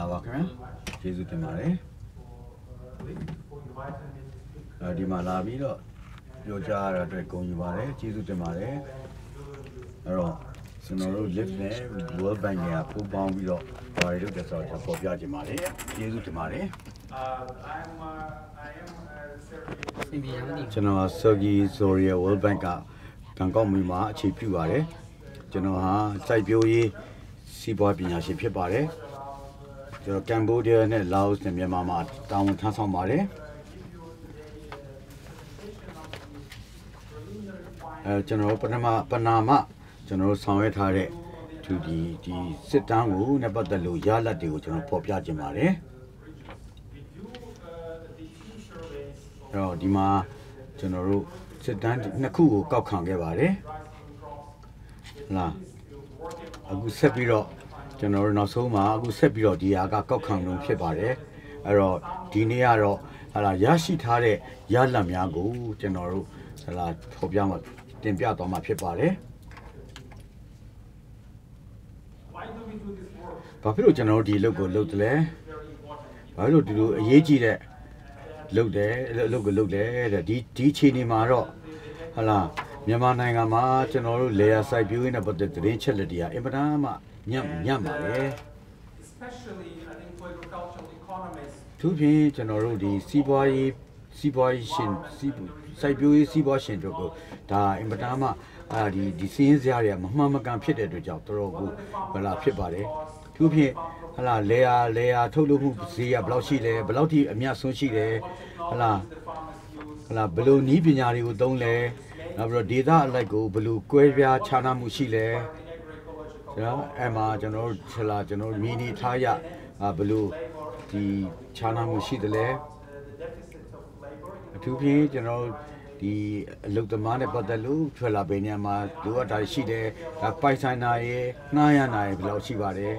အားလုံးပဲမင်္ဂလာပါခင်ဗျာကျေးဇူးတင်ပါတယ်အဲဒီမှာလာပြီးတော့ပြောကြားရတဲ့အတွက်ဂုဏ်ယူပါတယ်ကျေးဇူးတင်ပါတယ်အဲ့တော့ကျွန်တော်တို့ lift နဲ့ World Bank ကပူးပေါင်းပြီးတော့ဘာတွေလုပ်တယ်ဆိုတော့ပေါ်ပြခြင်းပါတယ်ကျေးဇူးတင်ပါတယ် Uh, I'm, uh, I am uh, Sergey ပြင်ပြရမသိကျွန်တော် Sergey Zoria World Bank ကကံကောက်မီမှာအခြေပြုပါတယ်ကျွန်တော်ဟာစိုက်ပျိုးရေးစီးပွားပညာရှင်ဖြစ်ပါတယ် ကျွန်တော်ကမ်ဘောဒီးယားနဲ့လာအိုနဲ့မြန်မာမှာတာဝန်ထမ်းဆောင်ပါတယ်အဲကျွန်တော်ပထမပနာမကျွန်တော်ဆောင်ရွက်ထားတဲ့သူဒီဒီစစ်တမ်းကိုနဲ့ပတ်သက်လို့ရလဒ်တွေကိုကျွန်တော်ဖော်ပြခြင်းပါတယ်အဲ့တော့ဒီမှာကျွန်တော်တို့စစ်တမ်းနှစ်ခုကိုကောက်ခံခဲ့ပါတယ်ဟုတ်လားအခုဆက်ပြီးတော့ ကျွန်တော်တို့နောက်ဆုံးမှာအခုဆက်ပြီးတော့ဒီဟာကကောက်ခံလို့ဖြစ်ပါတယ်အဲ့တော့ဒီနေ့ကတော့ဟာလာရရှိထားတဲ့ရလဒ်များကိုကျွန်တော်တို့ဟာလာဖော်ပြမှာတင်ပြသွားမှာဖြစ်ပါတယ် Why do we do this work? ဘာဖြစ်လို့ကျွန်တော်တို့ဒီအလုပ်ကိုလုပ်တယ်လဲ Very important. ဘာဖြစ်လို့ဒီလိုအရေးကြီးတဲ့လုပ်တယ်အလုပ်ကိုလုပ်တယ်တဲ့ဒီဒီအချိန်ဒီမှာတော့ဟာလာမြန်မာနိုင်ငံမှာကျွန်တော်တို့ layer site viewing နဲ့ပတ်သက်တဲ့သတင်းချက်လက်တွေကအင်ပဒမ်းမှ ညံ့ညံ့ပါလေ Especially, I think, for agricultural economists, သူဖြင့်ကျွန်တော်တို့ဒီစီးပွားရေးစီးပွားရေးရှင်စီးစိုက်ပျိုးရေးစီးပွားရှင်တို့ကိုဒါအင်ပဒမ်းမှအာဒီဒီစင်းစရာတွေကမမှန်မကန်ဖြစ်တဲ့အတွက်ကြောင့်တော်တော်ကိုဟလာဖြစ်ပါတယ်သူဖြင့်ဟလာ layer layer ထုတ်လုပ်မှုဈေးကဘယ်လောက်ရှိလဲဘယ်လောက်ထိအမြတ်ဆုံးရှိတယ်ဟလာ the farmers use ဟလာဘယ်လိုနီးပညာတွေကိုသုံးလဲနောက်ပြီးတော့ data အလိုက်ကိုဘယ်လိုကွဲပြားခြားနားမှုရှိလဲ agroecological ကျွ န်တော်အဲ့မှာကျွန်တော်တို့ဟလာကျွန်တော်တို့မြေနီထားရအာဘယ်လိုဒီခြားနားမှုရှိတယ်လဲ the deficit of labor in အထူးဖြင့်ကျွန်တော်တို့ဒီအလုတ်သမားနဲ့ပတ်သက်လို့ထွက်လာပေးနေမှာလိုအပ်တာရှိတယ်ဒါပိုက်ဆိုင်နာရေနှားရနာရေဘယ်လောက်ရှိပါတယ်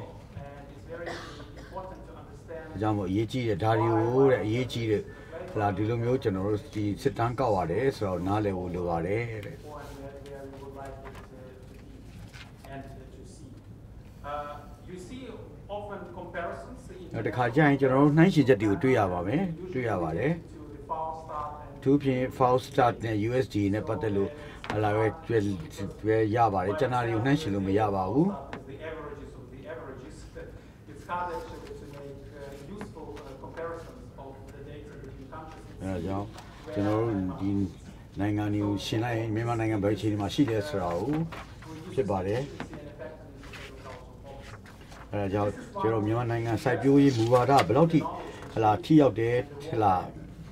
important to understand အကြောင်းမို့အရေးကြီးတယ်ဒါတွေကိုတဲ့အရေးကြီးတယ်ဟလာဒီလိုမျိုးကျွန်တော်တို့ဒီစစ်တမ်းကောက်ရတယ်ဆိုတော့နားလည်ဖို့လိုပါတယ်တဲ့ where, where we would like it uh, to be and uh, to see. Uh, you see often comparisons in နောက်တစ်ခါကျရင်ကျွန်တော်တို့နှိုင်းယှဉ်ချက်တွေကိုတွေ့ရပါမယ်တွေ့ရပါတယ် to the FAO start and သူဖြင့် false start နဲ့ USD နဲ့ပတ်သက်လို့ဟလာပဲကျွဲကျွဲရပါတယ်ကျွန်တော်တို့နှိုင်းယှဉ်လို့မရပါဘူး the averages of the averages. It's hard actually to make uh, useful uh, comparisons of the data between countries. အဲဒါကြောင့်ကျွန်တော်တို့ဒီနိုင်ငံတွေကိုရှင်းလိုက်ရင်မြန်မာနိုင်ငံဘယ်အခြေအနေမှာရှိတယ်ဆိုတာကိုဖြစ်ပါတယ် အဲဒါကြောင့်ကျွန်တော်မြန်မာနိုင်ငံစိုက်ပျိုးရေးမူဝါဒဘယ်လောက်ထိဟလာထိရောက်တယ်ဟလာ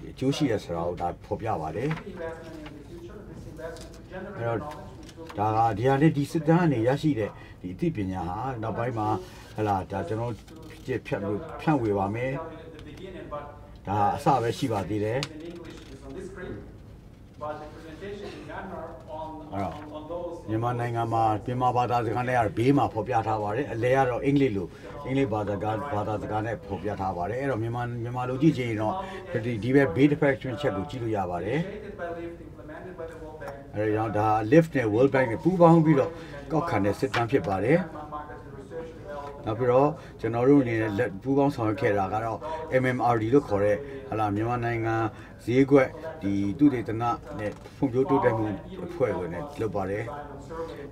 အကျိုးရှိတယ်ဆိုတာကိုဒါဖော်ပြပါတယ် Investment in the future, this investment to generate အဲ့တော့ knowledge which will ဒါကဒီဟာလေးဒီစစ်တမ်းအနေရရှိတဲ့ဒီအသိပညာဟာနောက်ပိုင်းမှာဟလာဒါကျွန်တော်ပြည့်ဖြတ်လို့ဖြန့်ဝေပါမယ် tell you at the beginning, but ဒါအစပဲရှိပါသေးတယ် မြန်မာနိုင်ငံမှာမြန်မာဘာသာစကားနဲ့ကတော့ဘေးမှာဖော်ပြထားပါတယ်အလဲကတော့အင်္ဂလိပ်လိုအင်္ဂလိပ်ဘာသာကဘာသာစကားနဲ့ဖော်ပြထားပါတယ်အဲ့တော့မြန်မာမြန်မာလိုကြည့်ချင်ရင်တော့ဒီဒီဘက်ဘေး defection ချက်ကိုကြည့်လို့ရပါတယ် created by LIFT, implemented by the World Bank, အဲဒါကြောင့်ဒါ lift နဲ့ world bank နဲ့ပူးပေါင်းပြီးတော့ကောက်ခံတဲ့စစ်တမ်းဖြစ်ပါတယ် Myanmar Market and Research Development. နောက်ပြီးတော့ကျွန်တော်တို့အနေနဲ့လက်ပူးပေါင်းဆောင်ရွက်ခဲ့တာကတော့ MMRD လို့ခေါ်တဲ့ဟလာမြန်မာနိုင်ငံဈေးကွက်ဒီသူတေသနနဲ့ဖွံ့ဖြိုးတိုးတက်မှုအဖွဲ့ကိုလည်းလုပ်ပါတယ်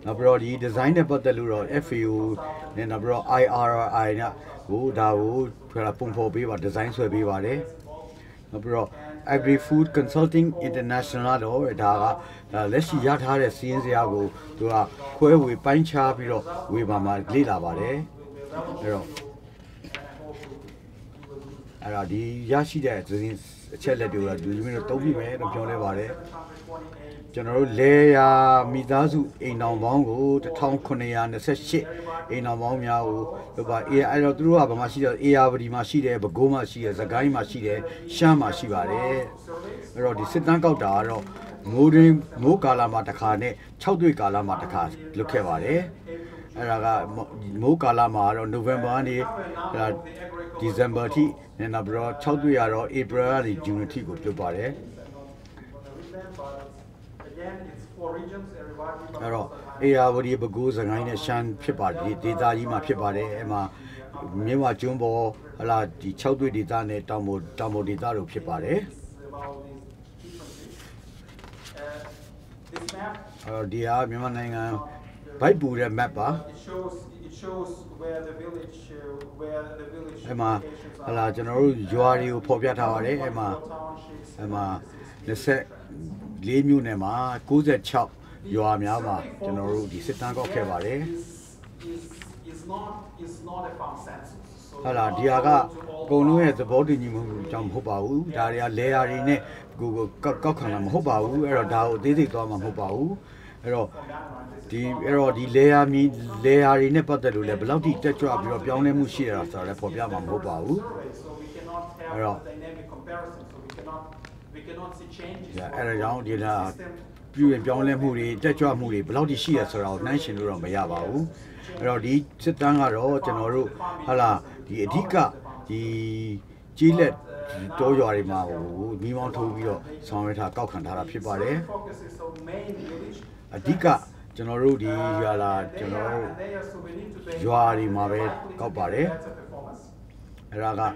နောက်ပြီးတော့ဒီ design နဲ့ပတ်သက်လို့တော့ FAO နဲ့နောက်ပြီးတော့ IRI နဲ့ဟိုဒါကိုထွေလာပုံဖော်ပေးပါ design ဆွဲပေးပါတယ်နောက်ပြီးတော့ Agri Food Consulting International တော့ဒါကဒါလက်ရှိရထားတဲ့စီးရင်စရာကိုသူကခွဲဝေပိုင်းခြားပြီးတော့ဝေပါမှာလေ့လာပါတယ် အဲ့တော့အဲ့တော့ဒီရရှိတဲ့သတင်းအချက်လက်တွေကလူမျိုးတို့တုံးပြမယ်လို့ပြောလဲပါတယ်ကျွန်တော်တို့လေယာမိသားစုအိမ်တော်ပေါင်းကို1928အိမ်တော်ပေါင်းများကိုဟိုပါအေးအဲ့တော့သူတို့ကဘာမှရှိတယ်အေယာဝတီမှာရှိတယ်ပဲခူးမှာရှိတယ်စကိုင်းမှာရှိတယ်ရှမ်းမှာရှိပါတယ်အဲ့တော့ဒီစစ်တမ်းကောက်တာကတော့မိုးရင်းမိုးကာလမှာတစ်ခါနဲ့6တွေ့ကာလမှာတစ်ခါလွတ်ခဲ့ပါတယ် အဲ့ဒါကမိုးကာလမှာတော့ November ကနေအဲ့ဒါ December အထိနဲ့နောက်ပြီးတော့6တွေ့ရတော့ April ကနေ June အထိကိုပြုတ်ပါတယ် Again, it's four regions, everybody. အဲ့တော့အေယာဝတီပဲခူးစကိုင်းနဲ့ရှမ်းဖြစ်ပါတယ်ဒေသကြီးမှာဖြစ်ပါတယ်အဲ့မှာမြင်းဝကျွန်းပေါ်ဟလာဒီ6တွေ့ဒေသနဲ့တောင်ပေါ်တောင်ပေါ်ဒေသတို့ဖြစ်ပါတယ် about these differences. Uh, this map အဲ့တော့ဒီဟာမြန်မာနိုင်ငံ ဘိုက်ပူတဲ့ map ပါ it shows it shows where the village uh, where the village အဲ့မှာ locations ဟလာကျွန်တော်တို့ရွာတွေကိုဖော်ပြထားပါတယ်အဲ့မှာ townships အဲ့မှာ24မြို့နယ်မှာ96ရွာများမှာကျွန်တော်တို့ဒီစစ်တမ်းကောက်ခဲ့ပါတယ် is is is not is not a farm census. So ဟုတ်လား it's ဒီ not ဟာက go to all အကုန်လုံးရဲ့ farms. သဘောတူညီမှုကြောင့်မဟုတ်ပါဘူးဒါတွေကလဲယာတွေနဲ့ကိုကိုကောက်ကောက်ခံတာမဟုတ်ပါဘူးအဲ့တော့ဒါကိုအသေးစိတ်သွားမှာမဟုတ်ပါဘူးအဲ့တော့ From Ghana, this is ဒီ not- အဲ့တော့ဒီလေယာမီလေယာတွေနဲ့ပတ်သက်လို့လည်းဘယ်လောက်ထိတက်ကြွပြီးတော့ပြောင်းလဲမှုရှိရတာဆိုတော့လည်းပေါ်ပြမှာမဟုတ်ပါဘူး survey, so we cannot have Alors. a dynamic comparison, so we cannot we cannot see changes. Yeah, from အဲ့ဒါကြောင့်ဒီ the လား system ပြုရင်ပြောင်းလဲမှုတွေတက်ကြွမှုတွေဘယ်လောက်ထိရှိရဆိုတာကိုနှိုင်းယှဉ်လို့တော့မရပါဘူးအဲ့တော့ဒီစစ်တမ်းကတော့ကျွန်တော်တို့ဟာလာဒီအဓိကဒီကြီးလက်တောရွာတွေမှာဟိုမိမောင်းထိုးပြီးတော့ဆောင်ရွက်ထားကောက်ခံထားတာဖြစ်ပါတယ် survey focuses on main village. အဓိက ကျွန်တော်တို့ဒီရွာလာကျွန်တော်တို့ And they are- so we need to take ရွာတွေမှာပဲကောက်ပါတယ် better performance. အဲ့ဒါက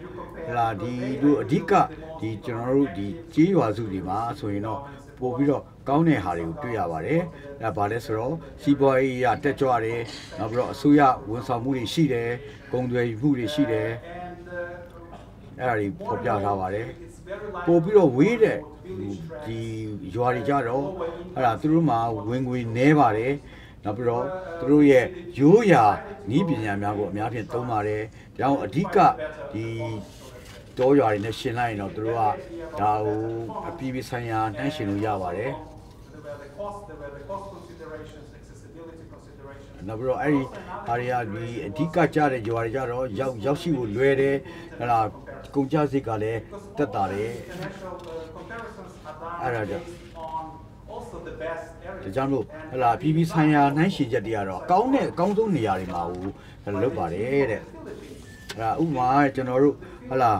ဟလာဒီတို့အဓိကဒီကျွန်တော်တို့ဒီကြေးရွာစုတွေမှာဆိုရင်တော့ပို့ပြီးတော့ကောင်းတဲ့ဟာတွေကိုတွေ့ရပါတယ်။အဲ့ဒါဘာလဲဆိုတော့စီးပွားရေးရတက်ကြွတယ်။နောက်ပြီးတော့အစိုးရဝန်ဆောင်မှုတွေရှိတယ်။ကုန်သွယ်မှုတွေရှိတယ် And uh, ။အဲ့ဒါတွေဖော်ပြထားပါတယ် it's very likely ပို့ပြီးတော့ဝေးတဲ့ village ဒီရွာတွေကြတော့အဲ့ဒါသူတို့မှာဝင်ငွေနည်းပါတယ်။နောက်ပြီးတော့သူတို့ရဲ့ရိုးရာဤပညာများကိုအများဖြင့်သုံးပါတယ်။ဒါကြောင့်အဓိကဒီတောရွာတွေနဲ့ရှင်းလိုက်ရင်တော့သူတို့ကဒါကိုအပြည်ပြည်ဆိုင်ရာနှိုင်းယှဉ်လို့ရပါတယ် There were the cost, there were the cost considerations, accessibility considerations. နောက်ပြီးတော့အဲ့ဒီဟာတွေကဒီအဓိကကြတဲ့ရွာတွေကြတော့ရောက်ရောက်ရှိဖို့လွယ်တယ်ဟဲ့လားကုန်ကြစိတ်ကလည်းတက်တာတယ် International uh, comparisons are အဲ့ဒါ done ကြောင့် based on also the best ဒါ areas. ကြောင့်လို့ဟဲ့လားပြည်ပြည်ဆိုင်ရာနှိုင်းယှဉ်ချက်တွေကတော့အကောင်းနဲ့အကောင်းဆုံးနေရာတွေမှာဟိုလုပ်ပါတယ်တဲ့အဲ့ဒါဥပမာကျွန်တော်တို့ဟဲ့လား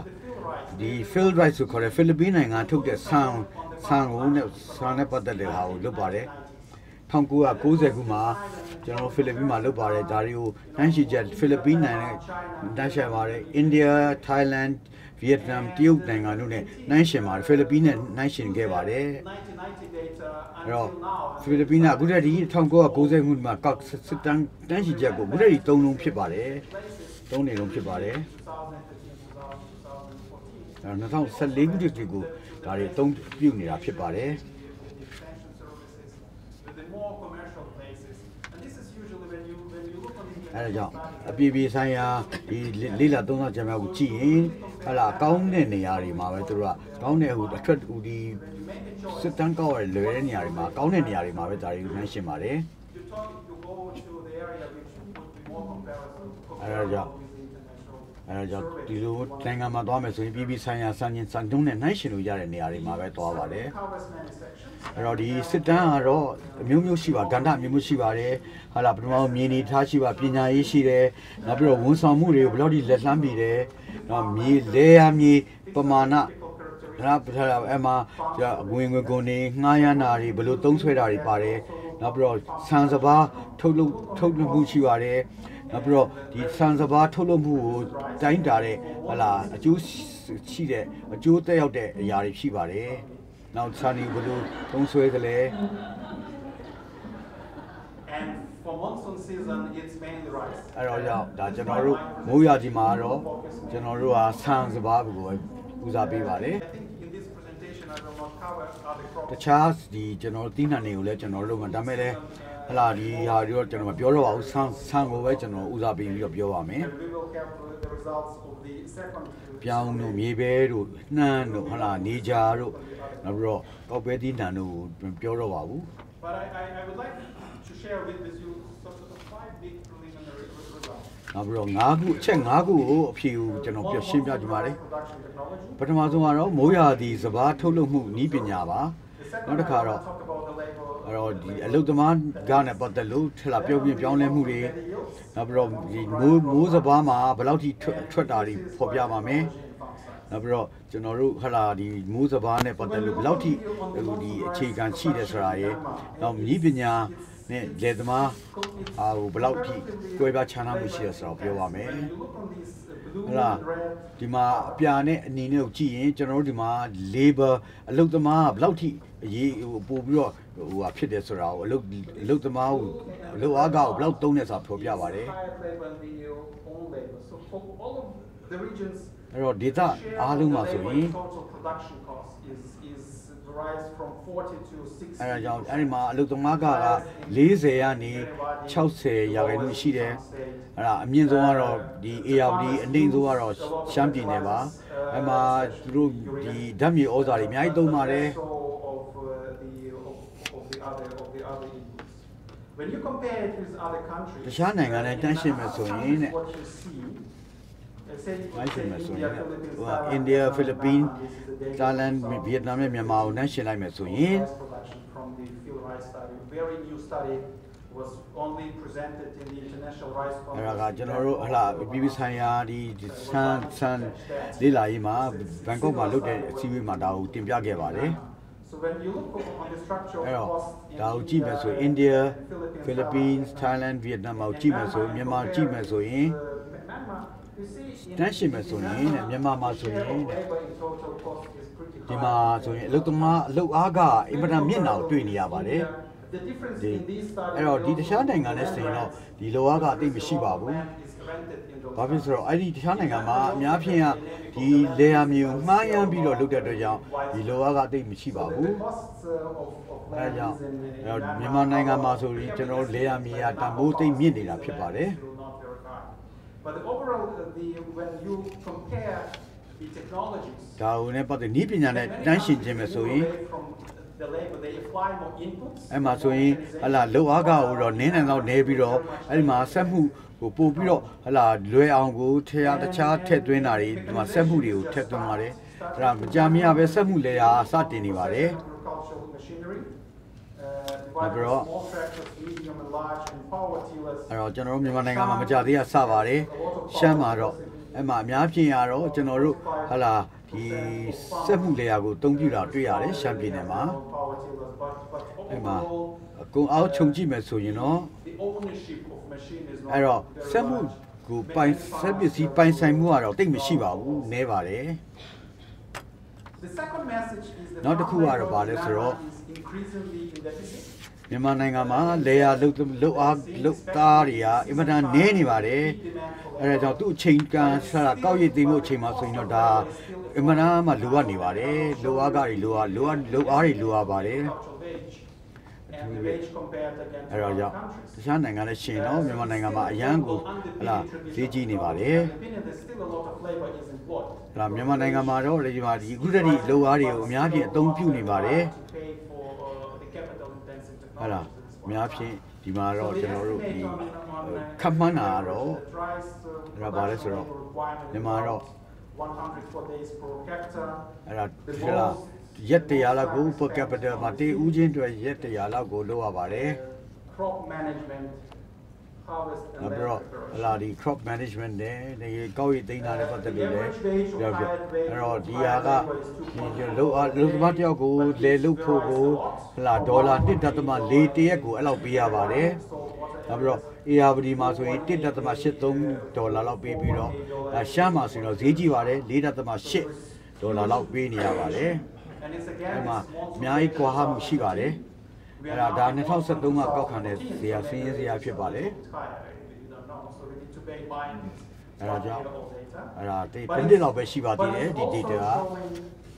ဒီ field rights ဆိုခေါ်တဲ့ဖိလစ်ပင်းနိုင်ငံထုတ်တဲ့ဆန်ဆန်ကိုနဲ့ဆန်နဲ့ပတ်သက်တဲ့ဟာကိုလုပ်ပါတယ်1990ခုမှာကျွန်တော်ဖိလစ်ပင်းမှာလုပ်ပါတယ်ဒါတွေကိုနှိုင်းယှဉ်ချက်ဖိလစ်ပင်းနိုင်ငံနဲ့နှိုင်းယှဉ်ပါတယ်အိန္ဒိယထိုင်းလန် ဗီယက်နမ်တရုတ်နိုင်ငံတို့နဲ့နှိုင်းယှဉ်ပါတယ်ဖိလစ်ပင်းနဲ့နှိုင်းယှဉ်ခဲ့ပါတယ်1990 data အဲ့တော့ until now. ဖိလစ်ပင်းကအခုတည်းဒီ1990ခုမှာကောက်စစ်တမ်းတန်းရှိချက်ကိုအခုတည်းဒီ၃လုံးဖြစ်ပါတယ်၃နေလုံးဖြစ်ပါတယ် 2013, 2014. အဲ2014ခုတည်းကိုဒါတွေအသုံးပြုနေတာဖြစ်ပါတယ် with the extension services, with the more commercial places. And this is usually when you when you look on the အဲဒါကြောင့် studies, အပြည်ပြည်ဆိုင်ရာဒီလေးလာသုံးသပ်ချက်များကိုကြည့်ရင် ဟလာကောင်းတဲ့နေရာတွေမှာပဲသူတို့ကကောင်းတဲ့ဟိုအထက်ဟိုဒီစစ်တမ်းကောက်ရလွယ်တဲ့နေရာတွေမှာကောင်းတဲ့နေရာတွေမှာပဲဒါတွေကိုနှိုင်းရှင်းပါတယ် you talk you go to the area which would be more comparison အဲ့ဒါကြောင့် comparable with the international အဲဒါကြောင့်ဒီ surveys. လိုနိုင်ငံမှာသွားမယ်ဆိုရင်ပြည်ပြည်ဆိုင်ရာစံချင်းစံနှုန်းနဲ့နှိုင်းရှင်းလို့ရတဲ့နေရာတွေမှာပဲသွားပါတယ် covers many sections. အဲ့တော့ဒီစစ်တမ်းကတော့အမျိုးမျိုးရှိပါကဏ္ဍအမျိုးမျိုးရှိပါတယ်ဟာလာပထမဆုံးမြေနေထားရှိပါပညာရေးရှိတယ်နောက်ပြီးတော့ဝန်ဆောင်မှုတွေကိုဘယ်လောက်ထိလက်လှမ်းပြီးတယ်နောက်မြေလဲရမြေပမာဏဒါပထမအမှဝင်ဝင်ကုန်နေငှားရမ်းတာတွေဘယ်လိုသုံးဆွဲတာတွေပါတယ်နောက်ပြီးတော့ဆန်စပါးထုတ်လုပ်ထုတ်လုပ်မှုရှိပါတယ်နောက်ပြီးတော့ဒီဆန်စပါးထုတ်လုပ်မှုကိုတိုင်းတာတဲ့ဟလာအကျိုးရှိတဲ့အကျိုးတက်ရောက်တဲ့အရာတွေရှိပါတယ် နောက်ဆာနီဘယ်လိုသုံးဆွဲကြလဲ And for monsoon season, it's mainly rice. အဲ့တော့ကြောင့်ဒါကျွန်တော်တို့မိုးရကြီးမှာတော့ကျွန်တော်တို့ဟာဆန်စပါးကိုပဲဦးစားပေးပါတယ် I think in this presentation, I will not cover other တ crops. ခြားဒီကျွန်တော်တို့တီးနှံတွေကိုလည်းကျွန်တော်တို့မှာဒါမဲ့လည်းဟလာဒီဟာတွေတော့ကျွန်တော်မပြောတော့ပါဘူးဆန်ဆန်ကိုပဲကျွန်တော်ဦးစားပေးပြီးတော့ပြောပါမယ် And we will have uh, the results of the second. uh, ပြောင်းတို့မြေပဲတို့နှမ်းတို့ဟလာနေကြာတို့နောက်ပြီးတော့ကောက်ပဲတီးနှံတို့ကိုပြောတော့ပါဘူး But I, I, I would like to share with, with you sort of five big preliminary re- results. နောက်ပြီးတော့၅ခုအချက်၅ခုကိုအဖြေကိုကျွန်တော်ပြရှင်းပြကြပါမယ် Production technology. ပထမဆုံးကတော့မိုးရာသီစပါးထုတ်လုပ်မှုဤပညာပါ The second နောက်တစ်ခါ one, I တော့ will talk about the labor. အဲ့တော့ဒီအလုတ်သမားကနဲ့ပတ်သက်လို့ထလာပြုတ်ပြင်းပြောင်းလဲမှုတွေနောက်ပြီးတော့ဒီမိုးမိုးစပါးမှာဘယ်လောက်ထိထွက်ထွက်တာတွေဖော်ပြပါမယ်နောက်ပြီးတော့ကျွန်တော်တို့ဟလာဒီမိုးစပါးနဲ့ပတ်သက်လို့ဘယ်လောက်ထိဟိုဒီအခြေခံရှိတယ်ဆိုတာရယ်နောက်ဤပညာနဲ့လယ်သမားအာဟိုဘယ်လောက်ထိကွဲပြားခြားနားမှုရှိရဆိုတော့ပြောပါမယ် When you look on this uh, blue ဟုတ်လား and red ဒီမှာအပြာနဲ့အနီနဲ့ကိုကြည့်ရင်ကျွန်တော်တို့ဒီမှာ labor အလုပ်သမားကဘယ်လောက်ထိအရေးဟိုပို့ပြီးတော့ ဟိုဟာဖြစ်တယ်ဆိုတာကိုအလုပ်အလုပ်သမားကိုအလုပ်အားကောက်ကိုဘယ်လောက်သုံးနေဆိုတာဖော်ပြပါတယ် hired labor and the own labor. So for all of the regions အဲ့တော့ဒေသအားလုံးမှာဆိုရင် total production cost is is varies from 40 to 60. အဲ့ဒါကြောင့်အဲ့ဒီမှာအလုပ်သမားကက40ကနေ60ရာခိုင်နှုန်းရှိတယ်အဲ့ဒါအမြင့်ဆုံးကတော့ဒီ ARD အနှိမ့်ဆုံးကတော့ရှမ်းပြည်နယ်ပါအဲ့မှာသူတို့ဒီဓာတ်မြေဩဇာတွေအများကြီးသုံးပါတယ် So of uh, the of, of the other of the other inputs. When you compare it with other countries, တခြားနိုင်ငံနဲ့တန်းရှင်းမယ်ဆိုရင်တဲ့ what you see, uh, say, နိုင်ရှ say င်းမယ်ဆိုရ India, င် Philippines, ဟို Thailand, အိန္ဒိယဖိလစ်ပင်း Vietnam, this is the data သာလန်ဗီယက်နမ်နဲ့မြန်မာကိုတန်းရှင်းလိုက်မယ်ဆိုရင် rice production from the field rice study. Very new study was only presented in the International Rice အဲ့ဒါက Congress. ကျွန်တော်တို့ဟလာပြည်ပဆိုင်ရာဒီဆန်ဆန်လေးလာရေးမှာဘန်ကောက်မှာလုပ်တဲ့အစည်းအဝေးမှာဒါကိုတင်ပြခဲ့ပါတယ် So when you look on the structure of အဲ့တော့ cost in ဒါကိုကြည့်မယ်ဆိုရင်အိန္ဒိယဖိလစ်ပင်းထိုင်းလန်ဗီယက်နမ်မှာကိုကြည့်မယ်ဆိုရင်မြန်မာကြည့်မယ်ဆိုရင် Myanmar, you see in တန်းရှင်းမယ်ဆိုရင်တဲ့မြန်မာမှာဆိုရင်တဲ့ labor in total cost is pretty ဒီ high. မှာဆိုရင်အလုပ်သမားအလုပ်အားကအင်မတန်မြင့်တာကိုတွေ့နေရပါတယ် The difference ဒီ in these studies အဲ့တော့ဒီတခြားနိုင်ငံနဲ့ဆိုရင်တော့ဒီလောအားကအသိမရှိပါဘူး land is rented in those ဘာဖြစ်ဆိုတော့အဲ့ဒီတခြားနိုင်ငံမှာအများဖြင့်ကဒီလေယာမြေကိုမှားယမ်းပြီးတော့လုပ်တဲ့အတွက်ကြောင့်ဒီလောအားကအသိမရှိပါ So the- ဘူး the costs uh, of of အဲ land ဒါကြောင့် is in- in အဲ့တော့ Myanmar မြန်မာနိုင်ငံမှာဆိုရင်ကျွန်တော်တို့လေယာမြေကတန်ဖိုးသိမ့်မြင့်နေတာဖြစ်ပါတယ် Still not very high. But the overall, uh, the when you compare the technologies ဒါကိုလည်းပတ်သက်ဤပညာနဲ့တန်းရှင်ခြင်းပဲဆိုရင် the labor, they apply more inputs. အဲ့မှာဆိုရင်ဟလာလောအားကကိုတော့နင်းနေတော့နေပြီးတော့အဲ့ဒီမှာဆက်မှု ကိုပို့ပြီးတော့ဟလာလွယ်အောင်ကိုထရာတခြားထည့်သွင်းတာတွေဒီမှာဆက်မှုတွေကိုထည့်သွင်းပါတယ်အဲ့ဒါမကြမရပဲဆက်မှုလေယာစတင်နေပါတယ် Agricultural machinery, uh, Maar divided bro- into small tractors, medium and large, and power tillers. အဲ့တော့ကျွန်တော်တို့မြန်မာနိုင်ငံမှာမကြသေးရစပါတယ်ရှမ်းမှာတော့အဲ့မှာအများဖြင့်ရတော့ကျွန်တော်တို့ဟလာဒီစက်မှုလေယာကိုအသုံးပြုတာတွေ့ရတယ်ရှမ်းပြည်နယ်မှာ Power tillers, but, but အဲ့မှာ overall, အကုန်အောက်ခြုံကြည့်မယ်ဆိုရင်တော့ the ownership of machine is not အဲ့တော့ very စက်မှု large. ကိုပိုင်စက်ပစ္စည်းပိုင်ဆိုင်မှုကတော့တိတ်မရှိပါဘူးနည်းပါတယ် The second message is that နောက်တစ်ခုကတော့ farm ဘာ labor လဲဆိုတော့ is increasingly in deficit. မြန်မာနိုင်ငံမှာလေယာလုတ်လုတ်အားလုတ်သားတွေကအင်မတန်နည်းနေပါတယ်အဲ့ဒါကြောင့်သူ့အချိန်ကန်ဆရာကောက်ရည်သိမ်းမှုအချိန်မှာဆိုရင်တော့ဒါအင်မတန်မှလိုအပ်နေပါတယ်လိုအားကတွေလိုအားလိုအပ်လိုအားတွေလိုအပ်ပါတယ် အဲ့တော့ other ကြောင့်တ countries. ခြားနိုင်ငံနဲ့ရှင်တော့မြန်မာနိုင်ငံမှာအရန်ကိုဟလာဈေးကြီးနေပါတယ် In my opinion, there's still a lot of labor is employed. ဟလာမြန်မာနိုင်ငံမှာတော့ဒီမှာဒီအခုတည်းကလိုအားတွေကိုအများကြီးအသုံးပြုနေပါတယ် To pay for uh, the capital intensive ဟလာ technologies. အများဖြင့်ဒီမှာတော့ So the ကျွန်တော်တို့ဒီ estimate on- on, uh, ခန့်မှန်းတာကတော့ that rice, uh, အဲ့ဒါဘာလဲဆိုတော့ production labor requirement မြန်မာတော့104 days per hectare. အဲ့ဒါဒီလား ရက်တရာလောက်ကို per capita မှာတေဦးချင်းအတွက်ရက်တရာလောက်ကိုလုပ်ရပါတယ် crop management, harvest and နောက် land ပြီးတော့ဟ preparation. လာဒီ crop management နဲ့ဒီကောက်ရည်သိမ်းတာနဲ့ပတ်သက်လို့လည်းပြောပြအဲ့တော့ဒီဟာကဒီလောက်အားလောက်သမားတယောက်ကိုလေလုတ်ဖို့ကိုဟလာဒေါ်လာ1.4တရက်ကိုအဲ့လောက်ပေးရပါတယ်နောက်ပြီးတော့ ARD မှာဆိုရင်1.83ဒေါ်လာလောက်ပေးပြီးတော့အဲရှမ်းမှာဆိုရင်တော့ဈေးကြီးပါတယ်4.8ဒေါ်လာလောက်ပေးနေရပါတယ် And it's again, အဲ့မှာ it's small အများကြီးကွာဟမှုရှိပါတယ်အဲ့ဒါဒါ2013ကကောက်ခံတဲ့ဇာစင်းရေးဇာဖြစ်ပါတယ် It's higher, we don't know, so we need to bear in mind. it's အဲ့ဒါကြောင့် not available data. အဲ့ဒါတိ But တစ် it's- နှစ်လောက်ပဲရှိပါသေးတယ် but ဒီ it's data က also showing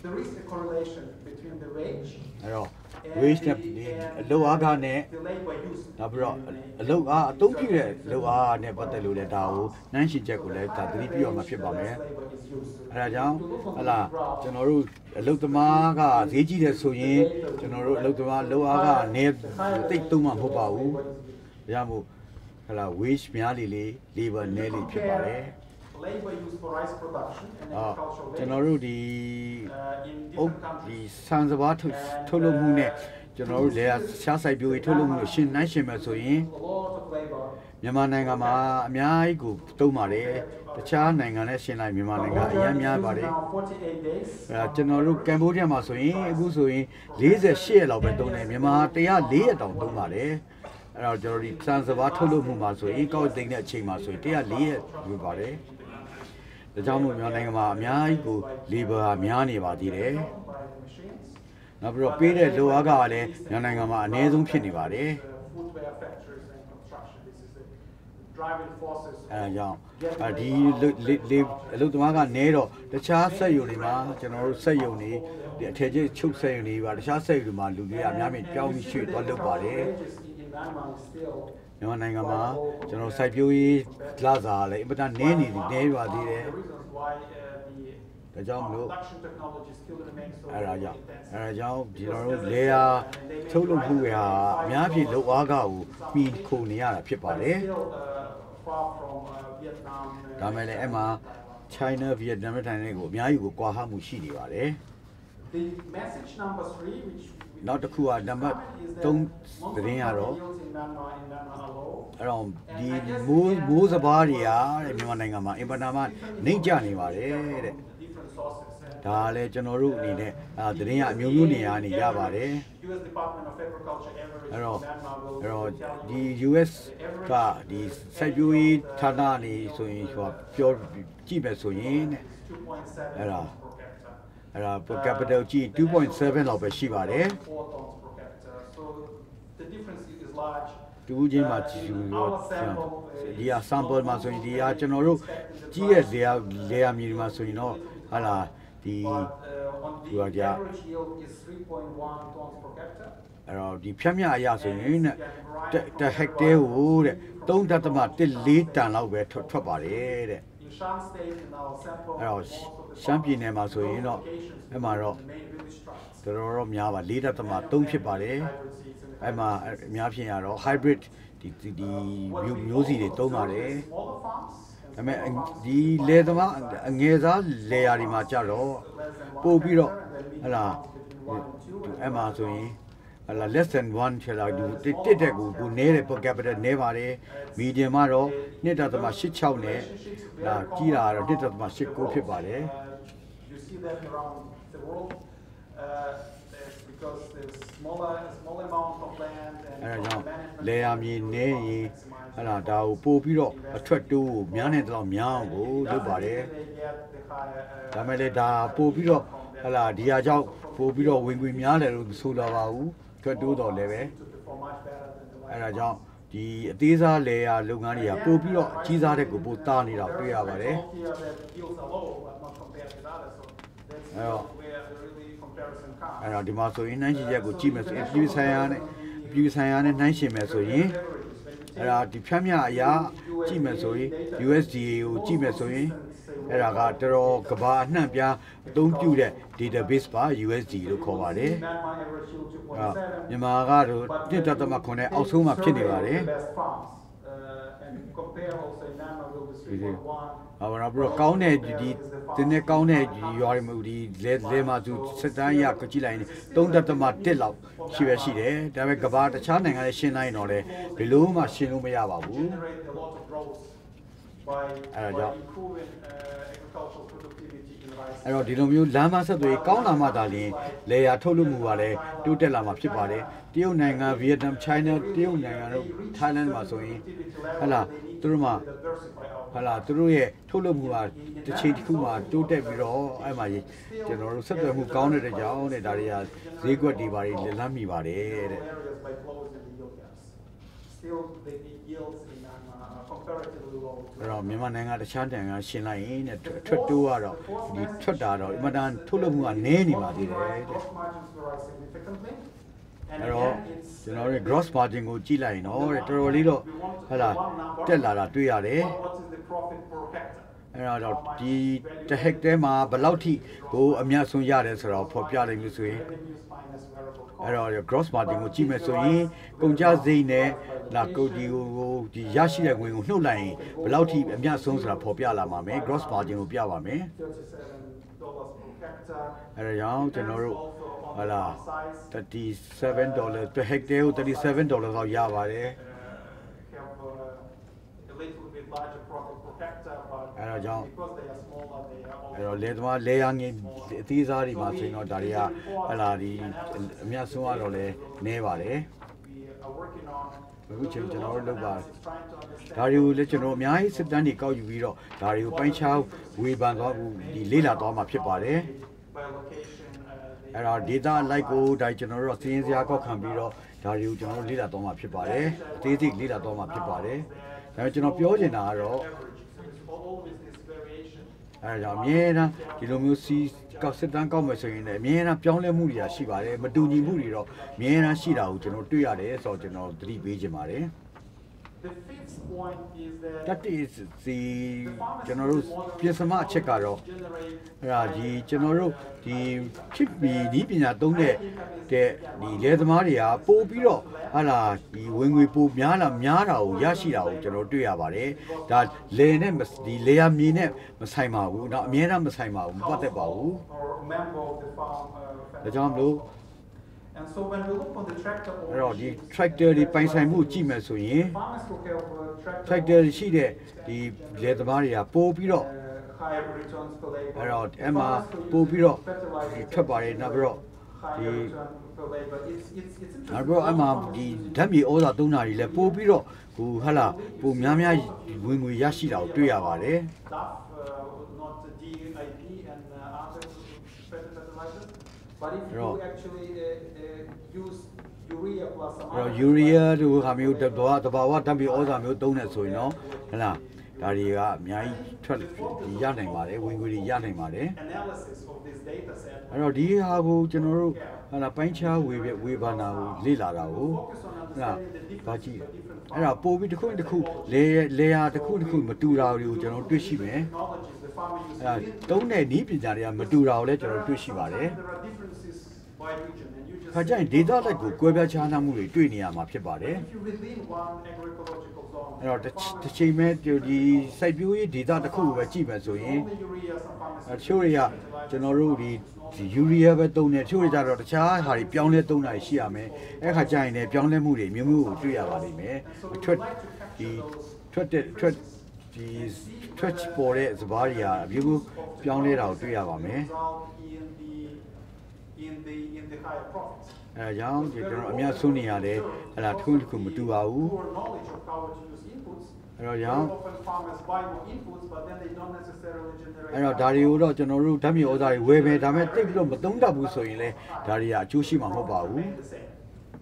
There is a correlation between the wage အဲ့တော့ and wage နဲ့ the- ဒီ and အလုပ်အားကနဲ့ the labor use နောက်ပြီးတော့ in- အလုပ်အားအသုံးပြုတဲ့အလုပ်အားနဲ့ပတ်သက်လို့လည်းဒါကိုနှိုင်းယှဉ်ချက်ကိုလည်းဒါသတိပြုရမှာဖြစ်ပါမယ် labor is used. အဲ့ဒါကြောင့် To look on ဟ the လာ graph, ကျွန်တော်တို့အလုပ်သမားကဈေးကြီးတယ်ဆိုရင်ကျွန်တော်တို့အလုပ်သမားလုပ်အားကနေတိတ်သုံးမှာမဟုတ်ပါဘူးဒါကြောင့်မို့ဟလာ wage များလေလေ labor နည်းလေဖြစ်ပါတယ် labor used for rice production and အော် agricultural ကျွန် labor တော်တို့ဒီ uh, in အုပ် different ဒီ countries. စံစဘာထုတ်ထုတ်လုပ်မှုနဲ့ကျွန်တော်တို့လေရှားစိုက်ပျိုးရေးထုတ်လုပ်မှုကိုရှင်းနှိုင်းရှင်မယ်ဆိုရင် A lot of labor. မြန်မာနိုင်ငံမှာအများကြီးကိုသုံးပါတယ်တခြားနိုင်ငံနဲ့ရှင်းလိုက်မြန်မာနိုင်ငံအများများပါတယ် Now 48 days. အဲကျွန်တော်တို့ကမ်ဘောဒီးယားမှာဆိုရင်အခုဆိုရင်48ရက်လောက်ပဲသုံးတယ်မြန်မာ104ရက်တောင်သုံးပါတယ်အဲ့တော့ကျွန်တော်ဒီစံစဘာထုတ်လုပ်မှုမှာဆိုရင်ကောက်သိမ်းတဲ့အချိန်မှာဆိုရင်104ရက်ယူပါတယ် ဒါကြောင့်မို့မြန်မာနိုင်ငံမှာအများကြီးကို labor ဟာများနေပါသေးတယ် by the machines. နောက်ပြီးတော့ပေးတဲ့လိုအားကလည်းမြန်မာနိုင်ငံမှာအနည်းဆုံးဖြစ်နေပါတယ် The footwear factories and construction, this is the driving forces. အဲဒါကြောင့်အဲဒီလေလေအလုပ်သမားကနေတော့တခြားစက်ရုံတွေမှာကျွန်တော်တို့စက်ရုံတွေဒီအထည်ကျချုပ်စက်ရုံတွေပါတခြားစက်ရုံတွေမှာလူတွေအများကြီးပြောင်းပြီးရွှေ့သွားလုပ်ပါတယ် Wages in in Myanmar is still မြန်မာနိုင်ငံမှာကျွန်တော်စိုက်ပျိုးရေးလာစားလည်းအင်ပတန်နည်းနေနေနေပါသေးတယ် the reasons why uh, the ဒါကြောင့်မလို့ production technology still remains so အဲဒါကြောင့် intensive. အဲဒါကြောင့်ဒီကျွန်တော်တို့လေယာထုတ်လုပ်မှုတွေဟာအများကြီးလောက်အားကကိုပြီးခုန်နေရတာဖြစ်ပါ But တယ် it's still uh, far from uh, Vietnam. uh, ဒါမဲ့လည်းအဲ့မှာ China Vietnam နဲ့ထိုင်တဲ့ကိုအများကြီးကိုကွာဟမှုရှိနေပါတယ် The message number three, which we- နောက်တစ်ခုကနံပါတ် is that 3 most သတင်းရ of the တော့ yields in Myanmar in Myanmar are low. အဲ့တော့ဒီမိုးမိုးစဘာတွေကတဲ့မြန်မာနိုင်ငံမှာအင်ပနာမှာနှိမ့်ကျနေပါတယ်တဲ့ Different sources. and, ဒါလည်းကျွန်တော်တို့အနေနဲ့အာသတင်းရအမျိုးမျိုးနေရာနေရပါတယ် US Department of Agriculture average အဲ့တော့ in Myanmar will အဲ့တော့ will tell ဒီ you US ကဒီစိုက်ပျိုးရေးဌာနနေဆိုရင်ဟိုပြောကြည့်မယ်ဆိုရင်တဲ့2.7အဲ့ဒါ tons per hectare. အဲ့ဒါ per capital ကြည့်2.7လောက်ပဲရှိပါတယ်4 tons per hectare. So the difference is large. တူးချင်းမှာကြည့်လို့ဒီဟာ sample မှာဆိုရင်ဒီဟာကျွန်တော်တို့ကြည့်ရဲ့လေယာလေယာမြေဒီမှာဆိုရင်တော့ဟာလာဒီ But uh, on the You are yeah. average yield is 3.1 tons per hectare. အဲ့တော့ဒီဖြတ်မြအရဆိုရင်တဲ့တစ်တစ်ဟက်တဲကိုတဲ့3.14တန်လောက်ပဲထွက်ထွက်ပါတယ်တဲ့ In Shan State, in our sample, အဲ့တော့ most of the ရှမ်းပြည်နယ်မှာဆိုရင်တော့ locations အဲ့မှာတော့ remain really strong. တော်တော်တော့များပါ4.3ဖြစ်ပါတယ် Hybrid seeds and အဲ့မှာအများဖြင့်ရတော့ hybrid ဒီဒီဒီမျိုးမျိုးစီတွေသုံးပါတယ် Smaller farms and ဒါပေမဲ့ smaller farms ဒီလေသမားအငယ်စားလေယာတွေမှာကြတော့ပို့ပြီးတော့ဟလာအဲ့မှာဆိုရင်ဟ လာ less than 1ချလာဒီတစ်တစ်တက်ကိုကိုနဲတယ် per capita နဲပါတယ် medium မှာတော့1.86နဲ့လာကြီးတာကတော့1.89ဖြစ်ပါတယ် Uh, you see that around the world uh, there's- because there's smaller, smaller amount of land and အဲဒါ from ကြောင့် management လေယာမြေနဲရင်ဟလာဒါကိုပို့ပြီးတော့အထွက်တိုးကိုများနေတော့များအောင်ကိုလုပ်ပါတယ် They get the higher, uh, ဒါမဲ့လည်းဒါပို့ပြီးတော့ဟလာဒီဟာကြောင့်ပို့ပြီးတော့ဝင်ငွေများတယ်လို့ဆိုတော့ပါဘူး ထွက်တိုးတော့လည်းပဲ to perform much better than the အဲ large ဒါကြောင့်ဒီအသေးစားလေယာလုပ်ငန်းတွေကပို့ပြီးတော့အကြီးစားတဲ့ကိုပို့တာနေတာတွေ့ရပါတယ် All here that yields are low, but not compared with others, so that's Yeah. where the really comparison comes. အဲတော့ဒီမှာဆိုရင်နှိုင်းရှင်ချက်ကိုကြည့်မယ်ဆိုရင်အပြည်ဆိုင်ရာနဲ့အပြည်ဆိုင်ရာနဲ့နှိုင်းရှင်မယ်ဆိုရင်အဲဒါဒီဖြတ်မြအရာကြည့်မယ်ဆိုရင် USDA ကိုကြည့်မယ်ဆိုရင် အဲဒါကတော်တော်ကဘာအနှံ့ပြားအသုံးပြုတဲ့ database ပါ USD လို့ခေါ်ပါတယ် Myanmar average yield 2.7. အဲမြန်မာကတော့1.3အောက်ဆုံးမှာဖြစ်နေပါတယ် The best farms, uh, and compare also in Myanmar will be 3.1. ဟောတော့ပြီးတော့ကောင်းတဲ့ဒီဒီတင်းနဲ့ကောင်းတဲ့ဒီရွာတွေမှာဒီလဲလဲမှာသူစက်တန်းရကိုကြည့်လိုက်ရင်3.1လောက်ရှိပဲရှိတယ်ဒါပေမဲ့ကဘာတခြားနိုင်ငံနဲ့ရှင်းလိုက်ရင်တော့လေဘယ်လို့မှရှင်းလို့မရပါဘူး generate a lot of growth by, Uh, by yeah. improving uh, agricultural productivity in rice. အဲ့တော့ဒီလိုမျိုးလမ်းမဆက်သွေးကောင်းလာမှသာလျှင်လေယာထုတ်လုပ်မှုကလည်းတိုးတက်လာမှာဖြစ်ပါတယ်တရုတ်နိုင်ငံဗီယက်နမ် China တရုတ်နိုင်ငံတို့ Thailand မှာဆိုရင်ဟလာသူတို့မှာ Diversify our ဟလာသူတို့ရဲ့ထုတ်လုပ်မှုကတစ်ချိန်တစ်ခုမှာတိုးတက်ပြီးတော့အဲ့မှာကျွန်တော်တို့ဆက်သွယ်မှုကောင်းတဲ့ကြောင့်တဲ့ဒါတွေကဈေးကွက်တွေပါတွေလမ်းမိပါတယ်တဲ့ areas by closing the yield gaps. Still, the the yields in အဲ့တော့မြန်မာနိုင်ငံတခြားနိုင်ငံရှင်းလိုက်ရင်တဲ့ထွက်ထွက်တိုးကတော့ဒီထွက်တာတော့အမှန်တန်ထုတ်လုပ်မှုကနည်းနေပါသေးတယ်တဲ့ Gross margins vary significantly. And အဲ့တော့ again, it's, ကျွန်တော်တို့ gross margin ကိုကြည့်လိုက်ရင်တော့တဲ့တော်တော်လေးတော့ဟလာတက်လာတာတွေ့ရတယ် what what is the profit per hectare? အဲ့တော့ဒီတစ်ဟက်တဲမှာဘယ်လောက်ထိကိုအများဆုံးရတယ်ဆိုတော့ဖော်ပြလိုက်လို့ဆိုရင် Revenues minus variable cost. အဲ့တော့ gross margin ကိုကြည့်မယ်ဆိုရင်ကုန်ကျစရိတ်နဲ့ လာကိုဒီကိုဒီရရှိတဲ့ငွေကိုနှုတ်လိုက်ရင်ဘယ်လောက်ထိအများဆုံးဆိုတာဖော်ပြလာပါမယ် gross margin ကိုပြပါမယ် $37 per hectare. အဲ့ဒါကြောင့်ကျွန်တော်တို့ Also on ဟ the လာ farm size, 37 dollar per hectare ကို37 dollar လောက်ရပါတယ် uh, have uh, a little bit larger profit per hectare, but အဲ့ဒါကြောင့် because they are smaller, they are အဲ့တော့ also လေသမားလေယာငယ်အသီးစားတွေမှာဆိုရင်တော့ဒါတွေကဟလာဒီအများဆုံးကတော့လဲနည်းပါတယ် we are working on အခုချိန်ကျွန်တော်တို့လုပ်ပါတယ် is trying to understand ဒါတွေကိုလည်းကျွန်တော်အများကြီးစစ်တမ်းတွေကောက်ယူပြီးတော့ဒါတွေကိုပိုင်းခြားဝေဖန်သွားဘူးဒီလေ့လာသွားမှာဖြစ်ပါတယ် by location. uh, the- အဲ့တော့ data လိုက်ကိုဒါကျွန်တော်တို့ကစီးရင်စရာကောက်ခံပြီးတော့ဒါတွေကိုကျွန်တော်တို့လေ့လာသွားမှာဖြစ်ပါတယ်အသေးစိတ်လေ့လာသွားမှာဖြစ်ပါတယ်ဒါပေမဲ့ကျွန်တော်ပြောချင်တာကတော့ average. So there's always this variation. အဲဒါကြောင့်အမြဲတမ်းဒီလိုမျိုးစီ ကောက်စစ်တမ်းကောက်မယ်ဆိုရင်လည်းအမြဲတမ်းပြောင်းလဲမှုတွေရှိပါတယ်မတူညီမှုတွေတော့အမြဲတမ်းရှိတာကိုကျွန်တော်တွေ့ရတယ်ဆိုတော့ကျွန်တော်သတိပေးချင်ပါတယ် The fifth point is တတိစီကျွန်တော်တို့ပြင်စမအချက်ကတော့အဲ့ဒါဒီကျွန်တော်တို့ဒီခစ်ပီဒီပညာသုံးတဲ့တဲ့ဒီလယ်သမားတွေကပို့ပြီးတော့ဟာလာဒီဝင်ငွေပို့များလာများတာကိုရရှိတာကိုကျွန်တော်တွေ့ရပါတယ်ဒါလယ်နဲ့ဒီလေယာမြေနဲ့မဆိုင်ပါဘူးတော့အများအားမဆိုင်ပါဘူးမပတ်သက်ပါဘူးဒါကြောင့်မလို့ အဲ့တော့ဒီ ownership, tractor တွေပိုင်ဆိုင်မှုကြည့်မယ်ဆိုရင် farmers who have uh, tractor tractor တွေရှိတဲ့ဒီလယ်သမားတွေကပို့ပြီးတော့ uh, higher returns per labor. အဲ့တော့ The အဲ့မှာ farmers who ပို့ use ပြီးတော့ fertilizer ထွက်ပါတယ်နောက်ပြီးတော့ higher ဒီ return per labor. It's, it's, it's interesting. နောက်ပြီးတော့အမှဒီဓာတ်မြေဩဇာသုံးတာတွေလည်းပို့ပြီးတော့ဟိုဟာလာပိုများများဝင်ငွေရရှိတာကိုတွေ့ရပါတယ် DAF, uh, use urea plus some အဲ့တော့ other ယူရီးယားတို့ဟာမျိုးတဘာတဘာဝဓာတ်မြေဩဇာမျိုးသုံးနေဆိုရင်တော့ဟဲ့လားဒါတွေကအများကြီးထွက်ရနိုင်ပါတယ်ဝင်ငွေတွေရနိုင်ပါတယ် analysis of this data set, အဲ့တော့ဒီဟာကိုကျွန်တော်တို့ဟာလာပိုင်းခြားဝေပြဝေဘာနာကိုလေ့လာတာကိုဟဲ့လားဗာကြည့်တယ်အဲ့တော့ပို့ပြီးတစ်ခုတစ်ခုလေလေယာတစ်ခုတစ်ခုမတူတာတွေကိုကျွန်တော်တွေ့ရှိမယ် technologies the farmer uses. အဲ့ဒါ within- သုံးတဲ့နည်းပညာတွေကမတူတာကိုလည်းကျွန်တော်တွေ့ရှိပါတယ် There are differences by region and you just ခါကျရင် data လိုက်ကိုကွဲပြားခြားနားမှုတွေတွေ့နေရမှာဖြစ်ပါတယ် if you within one agroecological zone, အဲ့တော့တစ်တစ်ချိန်မဲ့ဒီစိုက်ပျိုးရေး data တစ်ခုကိုပဲကြည့်မယ်ဆိုရင် only urea, some farmers အချို့တွေကကျွန်တော်တို့ဒီဒီယူရီးယားပဲသုံးတယ်အချို့တွေကြတော့တခြားဟာတွေပြောင်းလဲသုံးတာရှိရမယ်အဲ့ခါကျရင်လည်းပြောင်းလဲမှုတွေမျိုးမျိုးကိုတွေ့ရပါလိမ့်မယ်အထွက်ဒီထွက်တဲ့ထွက်ဒီထွက်ပေါ်တဲ့စပါးတွေဟာအမျိုးမျိုးပြောင်းလဲတာကိုတွေ့ရပါမယ် result in the in the in the higher profits. အဲဒါကြောင့်ဒီကျွန်တော်အများဆုံးနေရတယ်ဟလာတစ်ခုတစ်ခုမတူပါဘူး Poor knowledge of how to use inputs. အဲ့တော့ Very ကြောင့် often farmers buy more inputs, but then they don't necessarily generate. အဲ့တော့ဒါတွေကိုတော့ကျွန်တော်တို့ဓာတ်မြေဩဇာတွေဝယ်မယ်ဒါပေမဲ့တိတ်ပြီးတော့မသုံးတတ်ဘူးဆိုရင်လည်းဒါတွေကအကျိုးရှိမှာမဟုတ်ပါဘူး remain the same.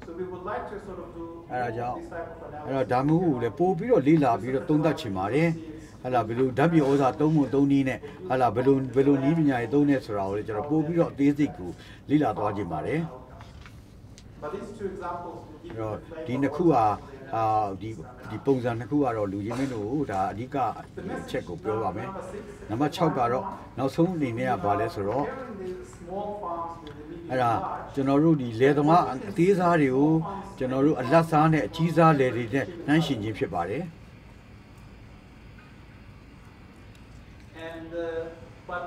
So we would like to sort of do အဲ့ဒါကြောင့် this type of အဲ့တော့ analysis. ဓာတ်မှုကိုလည်းပို့ပြီးတော့လေးလာပြီးတော့သုံးသပ်ချင်ပါတယ် ဟလာဘယ်လိုဓာတ်မြေဩဇာသုံးမှုသုံးနည်းနဲ့ဟလာဘယ်လိုဘယ်လိုနည်းပညာတွေသုံးနေဆိုတာကိုလည်းကျွန်တော်ပို့ပြီးတော့အသေးစိတ်ကိုလေးလာသွားချင်ပါတယ် But these two examples will give အဲ့ you တော့ the flavor ဒီနှစ်ခုဟာအာဒီဒီပုံစံနှစ်ခုကတော့လူချင်းမင်းတို့ဒါအဓိကအချက်ကိုပြောပါမယ်နံပါတ်6ကတော့နောက်ဆုံးအနေနဲ့ကဘာလဲဆိုတော့ Comparing the small farms with the medium အဲ့ဒါ large, ကျွန်တော်တို့ဒီလယ်သမားအသေးစားတွေကိုကျွန်တော်တို့အလတ်စားနဲ့အကြီးစားလယ်တွေနဲ့နှိုင်းယှဉ်ခြင်းဖြစ်ပါတယ် and uh, but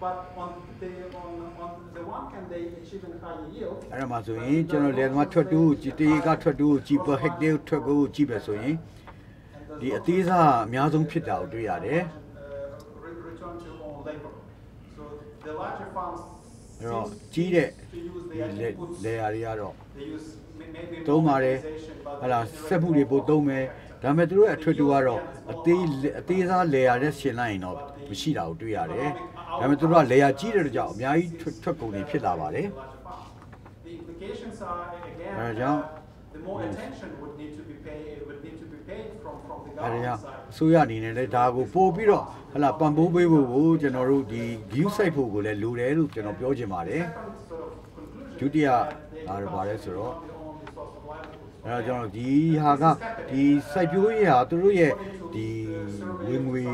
but on the on on the one hand they achieve a higher yield. အဲ့ဒါမှဆိုရင်ကျွန်တော်လယ်သမားထွက်တူးကိုကြည့်တေးကထွက်တူးကိုကြည့်ပဟက်တေးထွက်ကိုကြည့်ပဲဆိုရင် and does ဒီ not အသေးစားအများဆုံးဖြစ်တာကိုတွေ့ရတယ် uh, re- return to own labor. So the larger farms အဲ့တော့ seems ကြီးတဲ့ to use ဒီ their လယ် inputs. လယ်ယာတွေကတော့ They use may- maybe သုံးပါတယ် mechanization, but ဟလာ they generate စက်မှုတွေပို့သုံးမယ် ဒါပေမဲ့သူတို့ရဲ့အထွတ်တူကတော့အသေးအသေးစားလေယာတဲ့ရှင်လိုက်ရင်တော့မရှိတာကိုတွေ့ရတယ်ဒါပေမဲ့သူတို့ကလေယာကြီးတဲ့ကြောင့်အများကြီးထွက်ထွက်ကုန်တွေဖြစ်လာပါတယ် larger farms. The implications are again အဲဒါကြောင့် uh, the more attention would need to be paid would need to be paid from from the အဲဒါကြောင့် government side. အစိုးရအနေနဲ့လည်းဒါကိုပို့ပြီးတော့ဟလာပံ့ပိုးပေးဖို့ကိုကျွန်တော်တို့ဒီ view site ဖို့ကိုလည်းလိုတယ်လို့ကျွန်တော်ပြောချင်ပါတယ် Second sort of conclusion ဒုတိယ is that they အားပါလဲဆိုတော့ အဲတော့ကျွန်တော်ဒီဟာကဒီစိုက်ပျိုးရေးဟာသူတို့ရဲ့ဒီဝင်ငွေ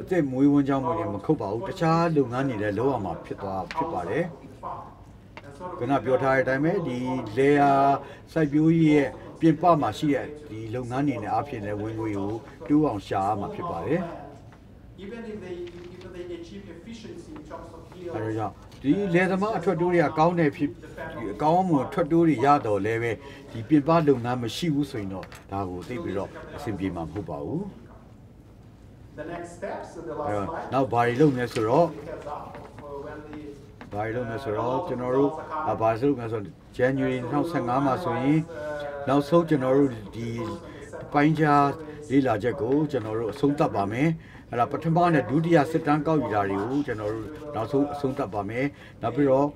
အသက်မွေးဝမ်းကြောင်းမှုတွေမခုတ်ပါဘူးတခြားလုပ်ငန်းတွေလည်းလုပ်ရမှာဖြစ်သွားဖြစ်ပါတယ် And sort of ခုနပြောထားတဲ့အတိုင်းပဲဒီလေယာစိုက်ပျိုးရေးရဲ့ပြင်ပမှာရှိတဲ့ဒီလုပ်ငန်းတွေနဲ့အဖြစ်နဲ့ဝင်ငွေကိုတိုးအောင်ရှာရမှာဖြစ်ပါတယ် even if they even they achieve efficiency in terms of yield အဲ ဒါကြောင့်ဒီလေသမားအထွက်တိုးတွေကကောင်းတယ်ဖြစ်ဒီအကောင်းမှုထွက်တိုးတွေရတော့လည်းပဲဒီပြင်ပလုပ်ငန်းမရှိဘူးဆိုရင်တော့ဒါကိုသိပြီးတော့အဆင်ပြေမှာမဟုတ်ပါဘူး the next steps the အဲ last တော့ slide နောက်ဘာတွေလုပ်မလဲဆိုတော့ heads up of uh, when the ဘာတွေလုပ်မလဲဆိုတော့ကျွန်တော်တို့အာဘာလို့လဲဆိုတော့ January 2015မှာဆိုရင်နောက်ဆုံးကျွန်တော်တို့ဒီပိုင်းခြားလေးလာချက်ကိုကျွန်တော်တို့အဆုံးသတ်ပါမယ် အဲ့ဒါပထမနဲ့ဒုတိယစစ်တမ်းကောက်ယူတာတွေကိုကျွန်တော်တို့နောက်ဆုံးအဆုံးသတ်ပါမယ်နောက်ပြီးတော့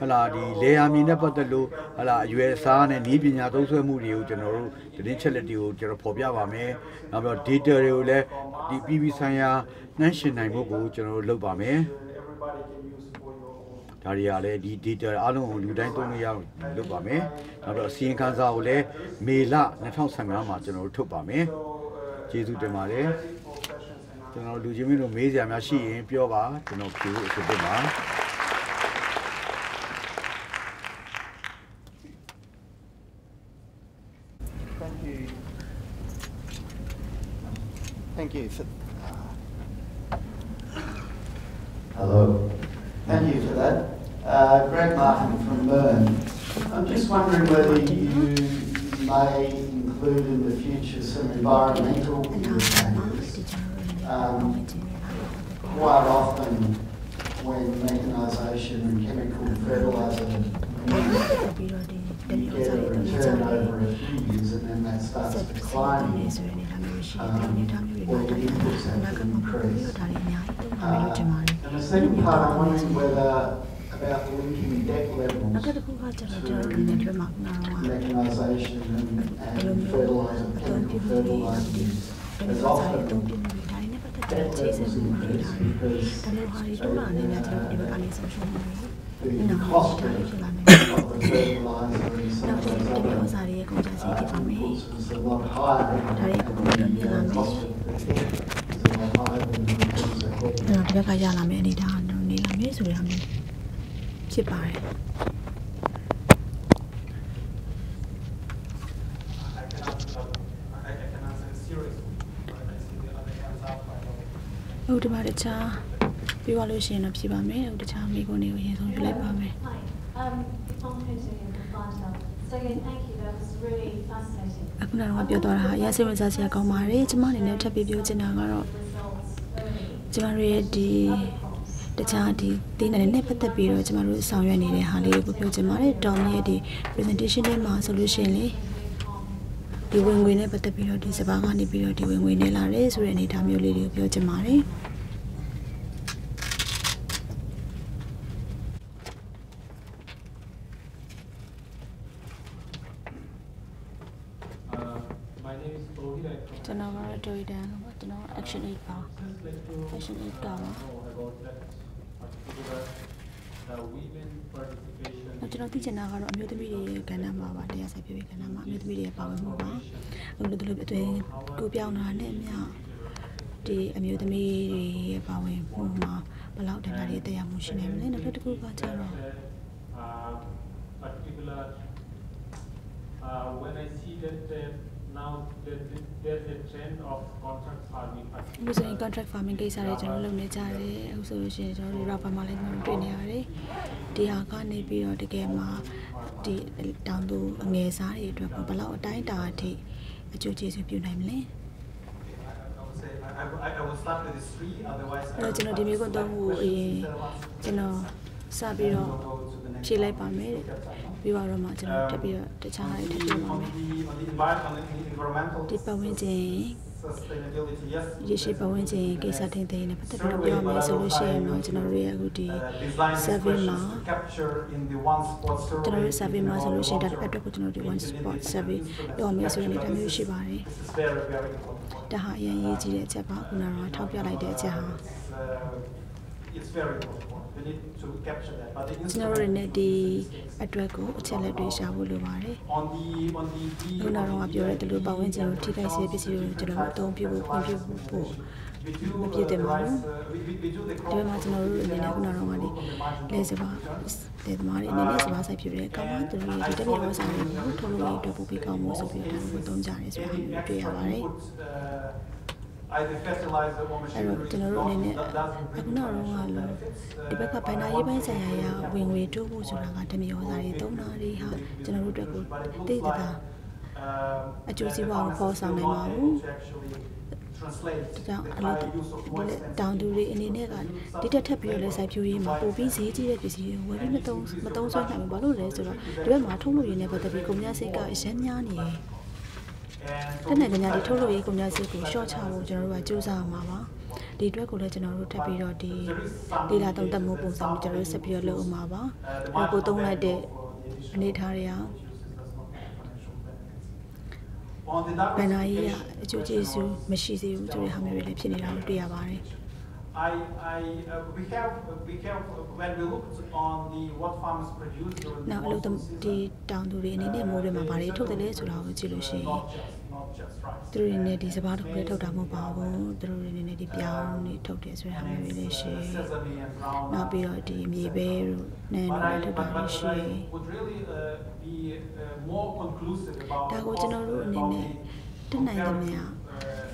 ဟလာဒီလေယာမြေနဲ့ပတ်သက်လို့ဟလာအရွယ်အစားနဲ့ဤပညာသုံးစွဲမှုတွေကိုကျွန်တော်တို့သတင်းချက်လက်တွေကိုကျွန်တော်ဖော်ပြပါမယ်နောက်ပြီးတော့ data တွေကိုလည်းဒီပြည်ပြည်ဆိုင်ရာနှိုင်းယှဉ်နိုင်ဖို့ကိုကျွန်တော်တို့လုပ်ပါမယ် everybody can use for your own. ဒါတွေကလည်းဒီ data အားလုံးကိုလူတိုင်းသုံးလို့ရအောင်လုပ်ပါမယ်နောက်တော့အစီရင်ခံစာကိုလည်းမေလ2015မှာကျွန်တော်တို့ထုတ်ပါမယ် So, uh, ကျေးဇူးတင်ပါတယ် ready for questions and ကျွန်တော်လူချင်းမင်းတို့မေးစရာများရှိရင်ပြောပါကျွန်တော်ဖြေဖို့အဆိုပြုပါ Thank you. Thank you for. Hello. Thank you for that. Uh, Greg Martin from Bern. I'm just wondering whether you may include in the future some environmental indicators. um, quite often when mechanisation and chemical fertiliser you get a return over a few years and then that starts declining um, or the inputs have to increase. Uh, and the second part, I'm wondering whether about linking debt levels to mechanisation and, and fertiliser, chemical fertilisers. There's often တုံးပြနေတယ်ဒါနဲ့ပတ်သက်တဲ့ deck အခြေစ levels မှုတွေ increase ဒါ because ဒါလိုဟာတွေတော့အနေနဲ့ကျွန်တော်ဒီဘက်ကနေဆုံးရှုံးနေတယ် the cost of, ဖြစ် of လာနေ the fertiliser and some နောက် of တစ် those ခုဒီ other ဥစားတွေရဲ့ကုန်ကျစရိတ်တွေပါမယ် inputs is a lot higher. Dari aku kemudian and bilang, the cost of the deck is a lot higher than the cost of the အဲ့တော့ဒီဘက်ကရလာမယ့်အနေဒါတော့နေလာမယ်ဆိုရမယ်ဖြစ်ပါတယ် I can answer, I, I can answer it seriously, but I see the other hands up. I don't. ဟုတ်ဒီမှာတခြားပြောရလို့ရှိရင်တော့ဖြစ်ပါမယ်ဟုတ်တခြားမိကုန်တွေကိုအရင်ဆုံးယူလိုက်ပါမယ် Hi, um, I'm Katie in Flanders. So again, thank you, that was really fascinating. အခုနကတော့ပြောသွားတာဟာအရင်စိတ်ဝင်စားစရာကောင်းပါတယ်ကျမအနေနဲ့ထပ်ပြီးပြောချင်တာကတော့ Results early. ကျမတို့ရဲ့ဒီတခြားဒီဒီနယ်နဲ့ပတ်သက်ပြီးတော့ကျမတို့ဆောင်ရွက်နေတဲ့ဟာလေးကိုပြောချင်ပါတယ်တောင်းရဲ့ဒီ presentation ထဲမှာဆိုလို့ရှိရင်လေဒီဝင်ငွေနဲ့ပတ်သက်ပြီးတော့ဒီစပါးကနေပြီးတော့ဒီဝင်ငွေနဲ့လာတယ်ဆိုတဲ့အနေအထားမျိုးလေးတွေကိုပြောချင်ပါတယ် Uh, my name is Rohit. I ကျွန်တော်ကတော့တွေ့တယ်ပေါ့ကျွန်တော် action 8ပါ just like to action 8ကပါ know about that particular uh, women participation ကျွန်တော်သိချင်တာကတော့အမျိုးသမီးတွေရဲ့ကဏ္ဍမှာပါတရားဆိုင်ပြည်ကဏ္ဍမှာအမျိုးသမီးတွေရဲ့ပါဝင်မှုပါအခုလိုတို့လိုအတွင်းကိုပြောင်းလာတဲ့မြဒီအမျိုးသမီးတွေရဲ့ပါဝင်မှုမှာဘယ်လောက်တန်းတာတွေတရားမှုရှိနေမလဲနောက်တစ်ခုကကျတော့ uh, particular uh, when I see that uh, now that there's a trend of contract farming အခုဆိုရင် contract farming ကိစ္စတွေကျွန်တော်လုပ်နေကြတယ်အခုဆိုလို့ရှိရင်ကျွန်တော်တို့ rapper မှာလည်းကျွန်တော်တွေ့နေရတယ်ဒီဟာကနေပြီးတော့တကယ်မှာဒီတောင်သူအငယ်စားတွေအတွက်ဘယ်လောက်အတိုင်းအတာအထိအကျိုးကျေးဇူးပြုနိုင်မလဲ I would say I, I, I will start with the three otherwise အဲ့တော့ကျွန်တော်ဒီမျိုးကတော့ဟိုအရင်ကျွန်တော်စပြီးတော့ဖြေလိုက်ပါမယ်တဲ့ ပြီးတော့မှကျွန်တော်တက်ပြီးတော့တခြားတွေထပ်ပြောပါ on မယ် the on the environment on the environmental ဒီပတ်ဝန်းကျင် sustainability yes ရရှိပတ်ဝန်းကျင်ကိစ္စထိန်းသိမ်းနေပတ်သက်ပြီးတော့ပြောမယ်ဆိုလို့ရှိရင်တော့ကျွန်တော်တို့ရဲ့အခုဒီ uh, design these survey questions မှာ to capture in the one spot survey ကျွန်တော်တို့ survey မှာဆိုလို့ရှိရင်ဒါ in တစ် all အတွက်ကိုကျွန်တော်တို့ one of spot the survey instruments. ပြောမယ်ဆိုရင်ဒါမျိုးရှိပါတယ် This is very very important ဒါဟာအရင်ရေးကြည့်တဲ့အချက်ပါခုနကတော့ထောက်ပြလိုက်တဲ့အချက်ဟာ It's, uh, it's very important we need to capture that but the ကျွန်တော်တို့တွေ instrument နဲ့ဒီအတွက်ကိုအချက်လက်တွေရှာဖို့လိုပါတယ် on the on the ခုနကတော့ပြောတဲ့ဒီလိုပတ်ဝန်းကျင်ကိုထိခိုက်စေပစ္စည်းတွေကိုကျွန်တော်တို့အသုံးပြုဖို့ခွင့်ပြုဖို့ we do မပြည့်တယ်ပါဘူး uh, we, we, we do the ဒီမှာကျွန်တော်တို့အနေနဲ့ခုနကတော့ကလေလေစပါလေသမားတွေအနေနဲ့စပါဆိုင်ဖြစ်တဲ့ကောင်မသူတို့ဒီတပြည့်ဝစားတွေကိုထုတ်လုပ်ရေးအတွက်ပို့ပြီးကောင်းဖို့ဆိုပြီးတော့ဒါကိုသုံးကြတယ်ဆိုတာမျိုးတွေ့ရပါတယ် အဲ့တော့ machinery ကျွန်တော်တို့အနေနဲ့ that doesn't အခု bring နောက်တော့ကလို့ဒီဘက်ကဘန်နာရေးပိုင်းဆိုင်ရာရဝင်ငွေတိုးဖို့ဆိုတာကတမီဩဇာတွေသုံးတာတွေဟာကျွန်တော်တို့အတွက်ကိုသိတဲ့တာ um, အကျိုးစီးပွားကိုပေါ်ဆောင်နိုင်ပါဘူး to actually translate ဒါကြောင့် the အလို့ higher use of ဒီ moist လက် and တောင်သူတွေအနေနဲ့ကဒီတက်ထပ်ပြီးတော့လဲစိုက်ဖြိုးရေးမှာပိုပြီးဈေးကြီးတဲ့ပစ္စည်းတွေဝယ်ပြီးမသုံးမသုံးဆွဲနိုင်ဘူးဘာလို့လဲဆိုတော့ဒီဘက်မှာထုတ်လို့ရင်းနဲ့ပတ်သက်ပြီးကုန်ကြစိတ်ကအရမ်းများနေတယ် and တက်နိုင်ကြညာဒီထုတ်လို့ရေးကုန်ကြစိတ်ကို short ချဖို့ကျွန်တော်တို့ကစူးစမ်းအောင်ပါပါဒီအတွက်ကိုလည်းကျွန်တော်တို့ထပ်ပြီးတော့ဒီဒေတာတုံးတက်မှုပုံစံမျိုးကျွန်တော်တို့ဆက်ပြီးတော့လုပ်အောင်ပါပါအဲကိုသုံးလိုက်တဲ့အနေထားတွေက on the ဘန်နာရေးက diversification အကျိုးကျေးဇူးမရှိစေဘူးဆိုတဲ့ဟာမျိုးတွေလည်းဖြစ်နေတာကိုတွေ့ရပါတယ် I, I, uh, we have, we have, uh, when we looked on the, what farmers produce during the နောက်အလုပ် monsoon ဒီ season, တောင်သူတွေအနေနဲ့မိုးတွေမှာဘာတွေထုတ်တယ်လဲဆိုတာကိုကြည့်လို့ရှိရင် not just, not just rice. သူတို့တွေနဲ့ဒီစပားတစ်ခုလည်းထုတ်တာမဟုတ်ပါဘူးသူတို့တွေအနေနဲ့ဒီပြောင်းတွေထုတ်တယ်ဆိုတဲ့ဟာမျိုးတွေလည်းရှိတယ် Sesame and brown. နောက်ပြီးတော့ဒီမြေပဲတို့နန်း But တို့ I, လည်းထုတ်တာ but, တွေ but ရှိ I တယ် would really uh, be uh, more conclusive about ဒါ the ကို cost, ကျွန်တော်တို့ uh, အနေ about နဲ့ the တက်နိုင်တယ်များ comparative, uh,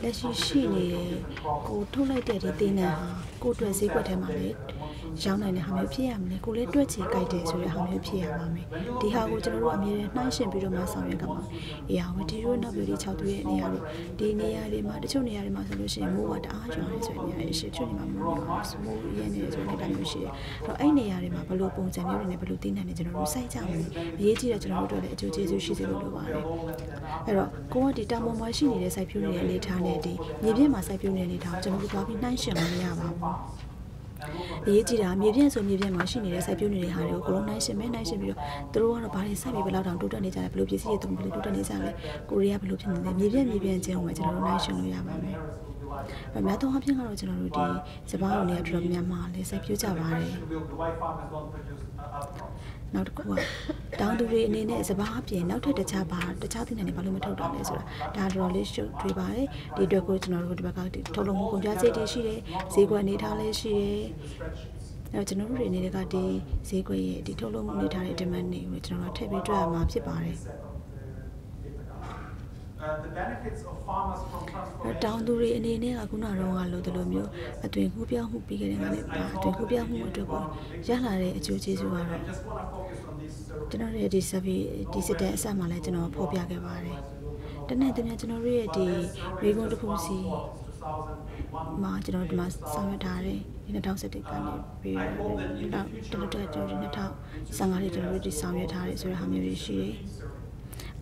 လက်ရှိရှိနေတဲ့ profitability of different crops. ကိုထုတ်လိုက်တဲ့ဒီတင်းနှံဟာကိုယ့်အတွက်ဈေးကွက်ထဲမှာလေ ရောင်းနိုင်တဲ့ဟာမျိုးဖြစ်ရမယ်ကိုလည်းတွက်ချေကြိုက်တယ်ဆိုတဲ့ဟာမျိုးဖြစ်ရပါမယ်ဒီဟာကိုကျွန်တော်တို့အမြဲတမ်းနှိုင်းယှဉ်ပြီးတော့မှဆောင်ရွက်ကမှာအေးဟာဝတီရိုးနောက်ပြီးဒီ6သူရဲ့နေရာတို့ဒီနေရာတွေမှာတချို့နေရာတွေမှာဆိုလို့ရှိရင်မိုးကတအားရွာနေဆိုတဲ့နေရာတွေရှိတချို့နေရာမှာမိုးရွာမိုးရဲနေဆိုတဲ့နေရာမျိုးရှိတယ်အဲ့တော့အဲ့နေရာတွေမှာဘယ်လိုပုံစံမျိုးတွေနဲ့ဘယ်လိုတင်းနှံနေကျွန်တော်တို့စိုက်ကြမလဲအရေးကြီးတယ်ကျွန်တော်တို့အတွက်လည်းအကျိုးကျေးဇူးရှိစေလို့လိုပါတယ်အဲ့တော့ကိုကဒီတာမွန်မှာရှိနေတဲ့စိုက်ပျိုးနေတဲ့အနေထားနဲ့ဒီမြေပြင်းမှာစိုက်ပျိုးနေတဲ့အနေထားကိုကျွန်တော်တို့သွားပြီးနှိုင်းယှဉ်လို့မရပါဘူး အရေးကြီးတာမြေပြန့်ဆိုမြေပြန့်မှာရှိနေတဲ့စိုက်ပျိုးနေတဲ့ဟာတွေကိုကိုလုံးနိုင်ရှင်မဲနိုင်ရှင်ပြီးတော့သူတို့ကတော့ဘာတွေစိုက်ပြီးဘယ်လောက်တောင်တိုးတက်နေကြလဲဘယ်လိုပစ္စည်းတွေတုံးဘယ်လိုတိုးတက်နေကြလဲကိုရီးယားဘယ်လိုဖြစ်နေလဲမြေပြန့်မြေပြန့်ချင်းကိုပဲကျွန်တော်တို့နိုင်ရှင်လို့ရပါမယ်။အများသောအားဖြင့်ကတော့ကျွန်တော်တို့ဒီစပားရုံတွေကတော်တော်များများလဲစိုက်ပျိုးကြပါတယ် Will the white farmers don't produce uh, other crops? နောက်တစ်ခုကတောင်သူတွေအနေနဲ့စပားအပြင်နောက်ထပ်တခြားဘာတခြားသီးနှံတွေဘာလို့မထုတ်တာလဲဆိုတာဒါတော်တော်လေးရှုပ်ထွေးပါတယ်ဒီအတွက်ကိုကျွန်တော်တို့ဒီဘက်ကထုတ်လုပ်မှုကုန်ကြစိတ်တွေရှိတယ်ဈေးကွက်အနေထားလေးရှိတယ်အဲ့တော့ကျွန်တော်တို့တွေအနေနဲ့ကဒီဈေးကွက်ရဲ့ဒီထုတ်လုပ်မှုနေထားတဲ့ demand တွေကိုကျွန်တော်တို့ထည့်ပြီးတွက်ရမှာဖြစ်ပါတယ် Uh, the benefits of farmers from အဲ့ transformation. တောင်သူတွေအနေနဲ့ကခုနကတော့ကလို့ဒီလိုမျိုးအသွင်ကူးပြောင်းမှုပြီးခဲ့တဲ့ကလည်းပါအသွင်ကူးပြောင်းမှုအတွက်ကိုရလာတဲ့အကျိုးကျေးဇူးကတော့ I just want to focus on this. Uh, ကျွန်တော်တို့ရဲ့ဒီ survey ဒီစစ်တဲ့အစမှာလည်းကျွန်တော်ဖော်ပြခဲ့ပါတယ်တနေ့တည်းကျွန်တော်တို့ရဲ့ဒီရေကုန်တစ်ခုစီ 2001. မှာကျွန်တော်ဒီမှာဆောင်ရွက်ထားတယ်ဒီ2017ကနေပြီးတော့တော်တော်ကျွန်တော်ဒီ2015လေးကျွန်တော်တို့ဒီဆောင်ရွက်ထားတယ်ဆိုတဲ့ဟာမျိုးတွေရှိတယ်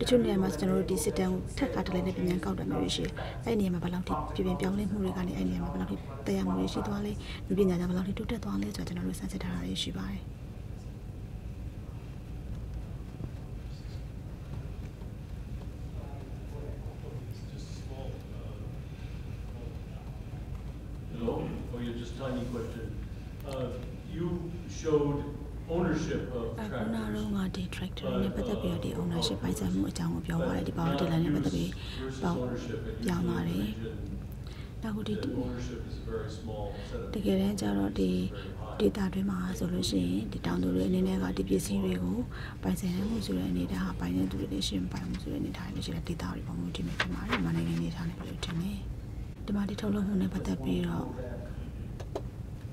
တချို့နေရာမှာကျွန်တော်တို့ဒီစစ်တမ်းကိုထပ်ခါတလဲနဲ့ပြန်ပြန်ကောက်တာမျိုးတွေရှိတယ်။အဲ့ဒီနေရာမှာဘယ်လောက်ထိပြပြပြောင်းလဲမှုတွေကနေအဲ့ဒီနေရာမှာဘယ်လောက်ထိတရားမှုတွေရှိသွားလဲ။ဒီပညာကြောင့်ဘယ်လောက်ထိတိုးတက်သွားလဲဆိုတော့ကျွန်တော်တို့စမ်းစစ်ထားတာတွေရှိပါတယ် Hello, oh, yeah, just tiny question. Uh, you showed ownership of အခုန tractors. တော့ကဒီ tractor တွေနဲ့ပတ်သက်ပြီးတော့ဒီ ownership ပိုင်ဆိုင်မှုအကြောင်းကိုပြောပါတယ်ဒီ power tiller နဲ့ပတ်သက်ပြီး Versus ပေါ့ ownership, and ပြောင်း usually ပါတ in ယ် the region, နောက်ခုဒီ the ownership is a very small set of. တကယ်တမ်းကျတော့ဒီ data တွေမှာဆိုလို့ရှိရင်ဒီတောင်သူတွေအနေနဲ့ကဒီပစ္စည်းတွေကိုပိုင်ဆိုင်နိုင်မှုဆိုတဲ့အနေနဲ့ဟာပိုင်တဲ့သူတွေလည်းရှင်ပိုင်မှုဆိုတဲ့အနေထားတွေရှိတဲ့ data တွေပုံမှုဒီမှာဒီမှာဒီမှာနိုင်ငံအနေထားနဲ့ဘယ်လိုထင်လဲဒီမှာဒီထုတ်လုပ်မှုနဲ့ပတ်သက်ပြီးတော့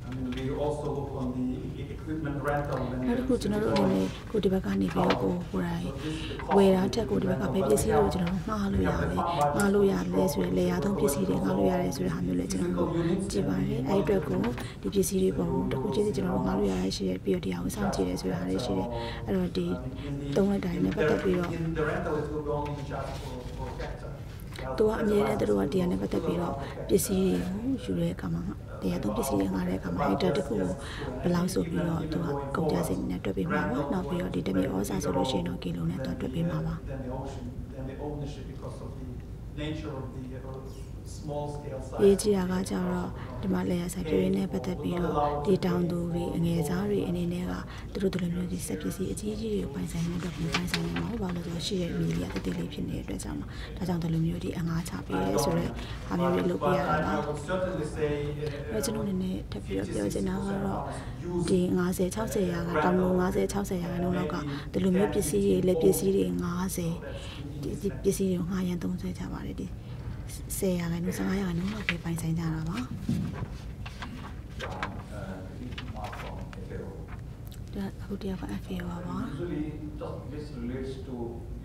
I mean, we also look on the e- equipment rental. and နောက်တစ်ခုကျွန်တော်တို့အနေနဲ့ကိုဒီဘက်ကနေပြီးတော့ကိုကိုယ်တိုင်ဝယ်တာတက်ကိုဒီဘက်ကဘယ်ပစ္စည်းတွေကိုကျွန်တော်တို့မှားလို့ရလဲမှားလို့ရလဲဆိုရင်လေယာသုံးပစ္စည်းတွေငှားလို့ရတယ်ဆိုတဲ့ဟာမျိုးလည်းကျွန်တော်တို့ကြည့်ပါတယ်အဲ့ဒီအတွက်ကိုဒီပစ္စည်းတွေပုံတစ်ခုချင်းစီကျွန်တော်တို့ငှားလို့ရရရှိတယ်ပြီးတော့ဒီဟာကိုစောင့်ကြည့်တယ်ဆိုတဲ့ဟာတွေရှိတယ်အဲ့တော့ဒီသုံးလိုက်တာတွေနဲ့ပတ်သက်ပြီးတော့ In the rental, it will be only just for, for hectare. သူကအမြဲတမ်းသူတို့ကတရားနဲ့ပတ်သက်ပြီးတော့ပစ္စည်းတွေကိုယူတဲ့အခါမှာ တရားသုံးပစ္စည်းတွေငှားတဲ့အခါမှာဟိုက်တာတစ်ခုကိုဘယ်လောက်ဆိုပြီးတော့သူကကုန်ကြစိတ်နဲ့တွက်ပေးမှာပါနောက်ပြီးတော့ဒီတမြေဩစာဆိုလို့ရှိရင်တော့ကီလိုနဲ့တော့တွက်ပေးမှာပါ Then the ocean, then the ownership because of the nature of the uh, small scale size. ရေးကြည့်တာကကြတော့ဒီမှာလေယာဆိုင်ပြင်းနဲ့ပတ်သက်ပြီးတော့ဒီတောင်သူတွေအငယ်စားတွေအနေနဲ့ကသူတို့တို့လိုမျိုးဒီစက်ပစ္စည်းအကြီးကြီးတွေကိုပိုင်ဆိုင်နေတော့ပိုင်ဆိုင်နေမှာဘာလို့လဲဆိုတော့ရှိတဲ့မီလီယာတတိလေးဖြစ်နေတဲ့အတွက်ကြောင့်ဒါကြောင့်ဒီလိုမျိုးဒီအငါးချပေးရဲဆိုတော့ဟာမျိုးတွေလုပ်ပြရတာ But ပါ I would certainly say. uh, အဲကျွန်တော်အနေနဲ့ထပ်ပြီးတော့ပြောချင်တာကတော့ဒီ90 60ရာကတောင်လို့90 60ရာခိုင်နှုန်းလောက်ကဒီလိုမျိုးပစ္စည်းတွေလက်ပစ္စည်းတွေ90ဒီဒီပစ္စည်းတွေကိုငှားရန်သုံးဆွဲကြပါတယ်ဒီ 10ရာခိုင်နှုန်း15ရာခိုင်နှုန်းလောက်ပဲပိုင်ဆိုင်ကြတာပါဒီအခုတယောက်က FA ပါပါ Usually, just this relates to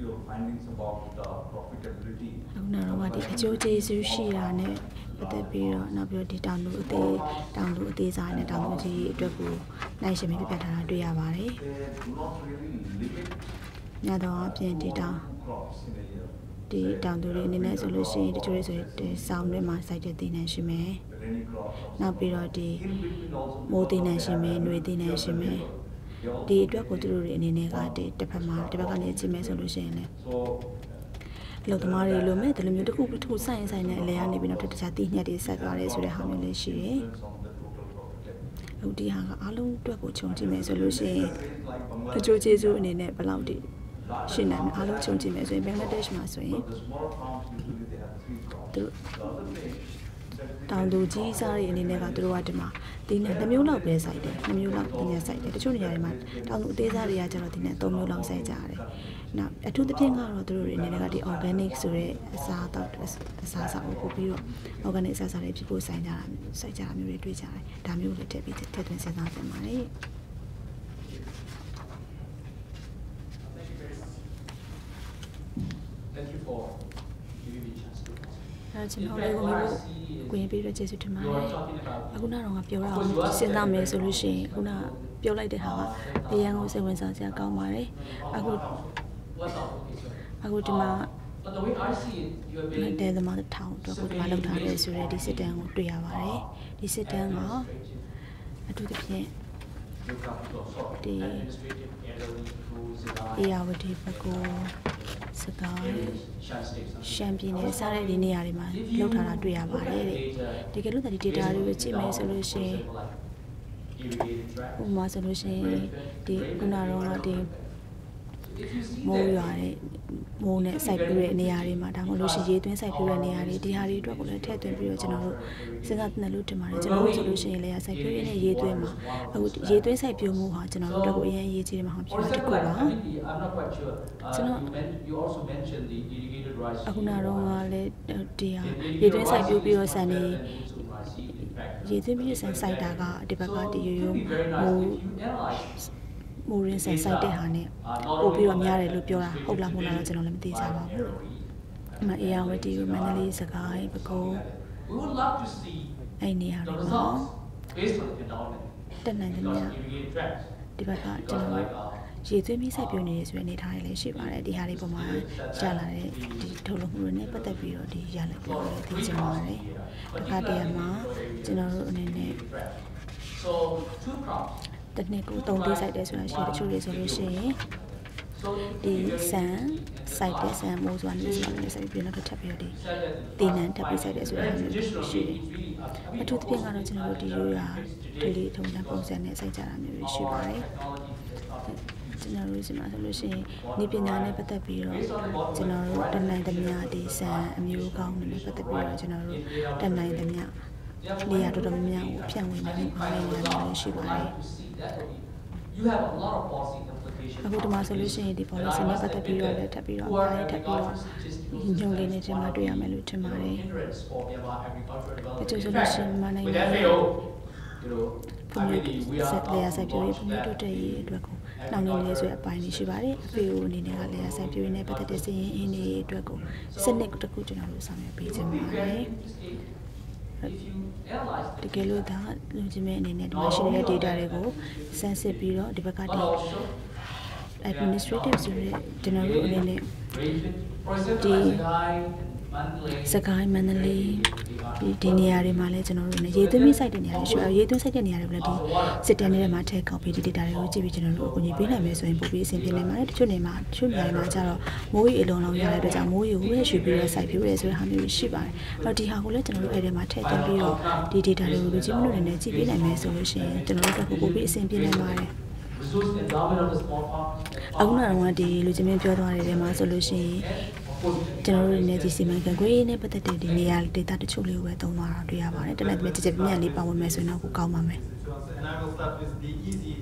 your findings about the profitability. အခုနောက်တော့ဒီအကျိုးကျေးဇူးရှိတာနဲ့ပတ်သက်ပြီးတော့နောက်ပြီးတော့ဒီတောင်သူအသေးတောင်သူအသေးစားနဲ့တောင်သူကြီးအတွက်ကိုနိုင်ရှင်ပြပြထားတာတွေ့ရပါတယ် They do not really limit ။ညတော့အပြင်ဒီတောင် crops in a year. ဒီတောင်သူတွေအနေနဲ့ဆိုလို့ရှိရင်တချို့တွေဆိုရင်ဒီဆောင်းတွေမှာစိုက်တဲ့သီးနှံရှိမယ် The rainy crops. ။နောက်ပြီးတော့ဒီ In between also. မိုးသီးနှံရှိမယ်၊ຫນွေသီးနှံရှိမယ်။ They also- ဒီအတွက်ကိုသူတို့တွေအနေနဲ့ကဒီတစ်ဖက်မှာတစ်ဖက်ကနေကြည့်မယ်ဆိုလို့ရှိရင်လည်း So, လုံသမားတွေလိုမဲ့ဒီလိုမျိုးတစ်ခုတစ်ခုစိုက်ရင်စိုက်နေအလဲကနေပြီးတော့တခြားတီးညက်တွေဆက်သွားတယ်ဆိုတဲ့ဟာမျိုးလေးရှိတယ် depends on the total profitability. ။အခုဒီဟာကအားလုံးအတွက်ကိုခြုံကြည့်မယ်ဆိုလို့ရှိရင် Countries like အ Bangladesh, ကျိုးကျေးဇူးအနေနဲ့ဘယ်လောက်ထိ ရှိနိုင်မလဲအားလုံးခြုံကြည့်မယ်ဆိုရင်ဘင်္ဂလားဒေ့ရှ်မှာဆိုရင် the smaller farms usually they have three crops. သူတို့ The other thing that we တောင်သူကြီးစားတွေအနေနဲ့ကသူတို့ကဒီမှာဒီနဲ့တစ်မျိုးလောက်ပဲစိုက်တယ်နှစ်မျိုးလောက်ဒီနဲ့စိုက်တယ်တချို့နေရာတွေမှာတောင်သူအသေးစားတွေကကျတော့ဒီနဲ့သုံးမျိုးလောက်စိုက်ကြတယ်။နောက်အထူးသဖြင့်ကတော့သူတို့တွေအနေနဲ့ကဒီ organic ဆိုတဲ့အစားအသောက်အစားအစာကိုပို့ပြီးတော့ organic အစားအစာတွေဖြစ်ဖို့စိုက်ကြတာစိုက်ကြတာမျိုးတွေတွေ့ကြတယ်။ဒါမျိုးတွေထည့်ပြီးထည့်သွင်းစဉ်းစားသင့်ပါတယ်။ Thank you for giving me a chance to ask. အဲကျွန်တော်လေးကိုမျိုးကိုရင်ပြီးတော့ကျေးဇူးတင်ပါတ You ယ် are talking about အခုနောက်တော့ငါပြောရအောင်စဉ်းစားမယ်ဆိုလို့ရှိရင်အခုနပြောလိုက်တဲ့ဟာကအရန်ကိုစိတ်ဝင်စားစရာကောင်းပါတယ်အခု what's up? Okay, sorry. အခုဒီမှာ But the way I see it, you have ဒီ been တဲသမားတစ်ထောင်အတွက်ကိုဒီမှာလောက်ထားတယ်ဆိုတဲ့ဒီစစ်တမ်းကိုတွေ့ရပါတယ်ဒီစစ်တမ်းကအထူးသဖြင့် geographical, sorry, The- administrative area through Zidane, အေယာဝတီဘကိုစကိုင်း Shan states. ရှမ်းပြည်နယ်စတဲ့ဒီနေရာတွေမှာလောက်ထားတာတွေ့ရပါတယ်တဲ့တကယ်လို့ဒီ data တွေကိုကြည့်မယ်ဆိုလို့ရှိရင် irrigated tracts. ဥပမာဆိုလို့ရှိရင်ဒီခုနကတော့ဒီ If you see မိုး that, ရွာတဲ့မိုးနဲ့စိုက်ပြတဲ့နေရာတွေမှာဒါမှမဟုတ်လို့ရှိရင်ရေသွင်းစိုက်ပြတဲ့နေရာတွေဒီဟာတွေအတွက်ကိုလည်းထည့်သွင်းပြီးတော့ကျွန်တော်တို့စဉ်းစားတင်တယ်လို့ထင်ပါတယ်ကျွန်တော်တို့ဆိုလို့ရှိရင်လည်းစိုက်ပြရတဲ့ရေသွင်းမှာအခုရေသွင်းစိုက်ပြမှုဟာကျွန်တော်တို့အတွက်ကိုအရင်အရေးကြီးတယ်မှာဟာပြော or တာ is တစ် that ခု correct? ပါ I mean, the- I'm not quite sure. Uh, So no- you, men- you also mentioned the irrigated rice. အခု field နောက်တော့က rice. လည်းဒီဟာ The ရေ irrigated သွင်းစိုက် rice ပြ field ပြီး is တော့ဆန်နေ better than wholesome rice seed, in fact. ရေသွင်းပြီးဆန်စိုက်တာကဒီဘက်ကဒီရိုးရိုး So it would be very nice မိုး if you analyze မိုးရင်းဆန်စိုက်တဲ့ဟာနဲ့ပို့ပြီးတော့များတယ်လို့ပြောတာဟုတ်လားမဟုတ်လားတော့ကျွန်တော်လည်းမသိကြပါဘူးအမအေယာဝတီကိုမန္တလေးစကိုင်းပဲခူး We would love to see အဲ့နေရာ the တွေမှာ results based on the endowment. တက်နိုင်သ Because မျှ irrigated tracts. ဒီဘက်ကကျွန် Because တော် like, uh, ရေသွင်းပြီးစိုက်ပျိုးနေရဆိုတဲ့အနေအထားတွေလည်းရှိပါတယ်ဒီဟာတွေပေါ်မှာရလာတဲ့ဒီထုတ်လုပ်မှုတွေနဲ့ပတ်သက်ပြီးတော့ဒီရလာပြောလို့သိချင်ပါတယ်အခါတည်းမှာကျွန်တော်တို့အနေနဲ့ So two crops. တစ်နှစ်ကို၃သေးစိုက်တယ်ဆိုတာရှိတယ်တချို့တွေဆိုလို့ရှိရင် So ဒီဆန်စိုက်တဲ့ဆန်မိုးစွာနဲ့ဆိုတော့စိုက်ပြီးတော့ထပ်ပြီးတော့ဒီ said that တင်းနန်းထပ်ပြီးစိုက်တယ်ဆိုတာ very မျိုး traditional ရှိ way တယ် is really uh, I mean, အထူးသဖြင့်ကတော့ကျွန်တော်တို့ဒီရိုးရာဒလီထုံတန်းပုံစံနဲ့စိုက်ကြတာမျိုးတွေရှိပါတယ်ကျွန်တော်တို့စီမှာဆိုလို့ရှိရင်နေပညာနဲ့ပတ်သက်ပြီးတော့ကျွန်တော်တို့တနိုင်သမျှဒီဆန်အမျိုးကောင်းတွေနဲ့ပတ်သက်ပြီးတော့ကျွန်တော်တို့တနိုင်သမျှနေရာတော်တော်များများကိုဖြန့်ဝေနိုင်မှုအားနည်းနေတာမျိုးရှိပါတယ် You have a lot of policy implications. အခုဒီမှာဆိုလို့ရှိရင်ဒီ policy နဲ့ပတ်သက်ပြီးတော့လည်းထပ်ပြီးတော့အများကြီးထပ်ပြီးတော့ညွှန်ကိန်းနေတင်မှာတွေ့ရမယ်လို့ထင်ပါတယ် hindrance for Myanmar agricultural development. တချို့ဆိုလို့ရှိရင်မနိုင် With တဲ့ FAO, you know, ဖွံ့ I ဖြိုး mean, we စ are က်လေယာစိုက်ပျိုးရေး uh, ဖွံ့ဖြိုးတိုးတက်ရေးအတွက်ကိုနှောင့်နှေးနေဆိုတဲ့အပိုင်းတွေရှိပါတယ်အဖေအနေနဲ့ကလေယာစိုက်ပျိုးရေးနဲ့ပတ်သက်တဲ့စီးရင်အင်းတွေအတွက်ကိုစနစ်တစ်ခုကျွန်တော်တို့ဆောင်ရွက်ပေးခြင်းပါတယ် If you analyze တကယ်လို့ဒါလူချင်းမဲ့အနေနဲ့ဒီမှာရှိနေတဲ့ data တွေကိုစမ်းစစ်ပြီးတော့ဒီဘက်ကဒီ but also administrative ဆိုတဲ့ကျွန်တော်တို့အနေနဲ့ range it. For example, The- as a guy, Mandalay, စကိုင်းမန္တလေးဒီဒီနေရာတွေမှာလည်းကျွန်တော်တို့လည်းရေသွင်းပြီးစိုက်တဲ့နေရာတွေရှိတယ်ရေသွင်းစိုက်တဲ့နေရာတွေကိုလည်းဒီစစ်တမ်းတွေမှာထည့်ကောက်ပြီးဒီ data တွေကိုကြည့်ပြီးကျွန်တော်တို့အကူအညီပေးနိုင်မယ်ဆိုရင်ပို့ပြီးအဆင်ပြေနိုင်ပါတယ်တချို့နေမှာတချို့နေရာတွေမှာကျတော့မိုးရေအလုံးလုံးရတဲ့အတွက်ကြောင့်မိုးရေကိုပဲရွှေပြီးတော့စိုက်ပြိုးရဲဆိုတဲ့ဟာမျိုးရှိပါတယ်အဲ့တော့ဒီဟာကိုလည်းကျွန်တော်တို့အဲ့ဒီမှာထည့်သွင်းပြီးတော့ဒီ data တွေကိုလူကြီးမလို့နေနဲ့ကြည့်ပေးနိုင်မယ်ဆိုလို့ရှိရင်ကျွန်တော်တို့ကပို့ပြီးအဆင်ပြေနိုင်ပါတယ် resource endowment of the small farm. အခုနောက်တော့ဒီလူချင်းမင်းပြောသွားတဲ့ထဲမှာဆိုလို့ရှိရင် Of course, ကျွန်တော်တို့နေဒီစီမံခန့်ခွဲရေးနဲ့ပတ်သက်တဲ့ဒီနေရာဒေတာတချို့လေးကိုပဲသုံးသွားတာတွေ့ရပါတယ်။တနက်တည်းကြည်ကြည်ပြည့်လေးပါဝင်မယ်ဆိုရင်တော့ကိုကောင်းပါမယ် And I will start with the easy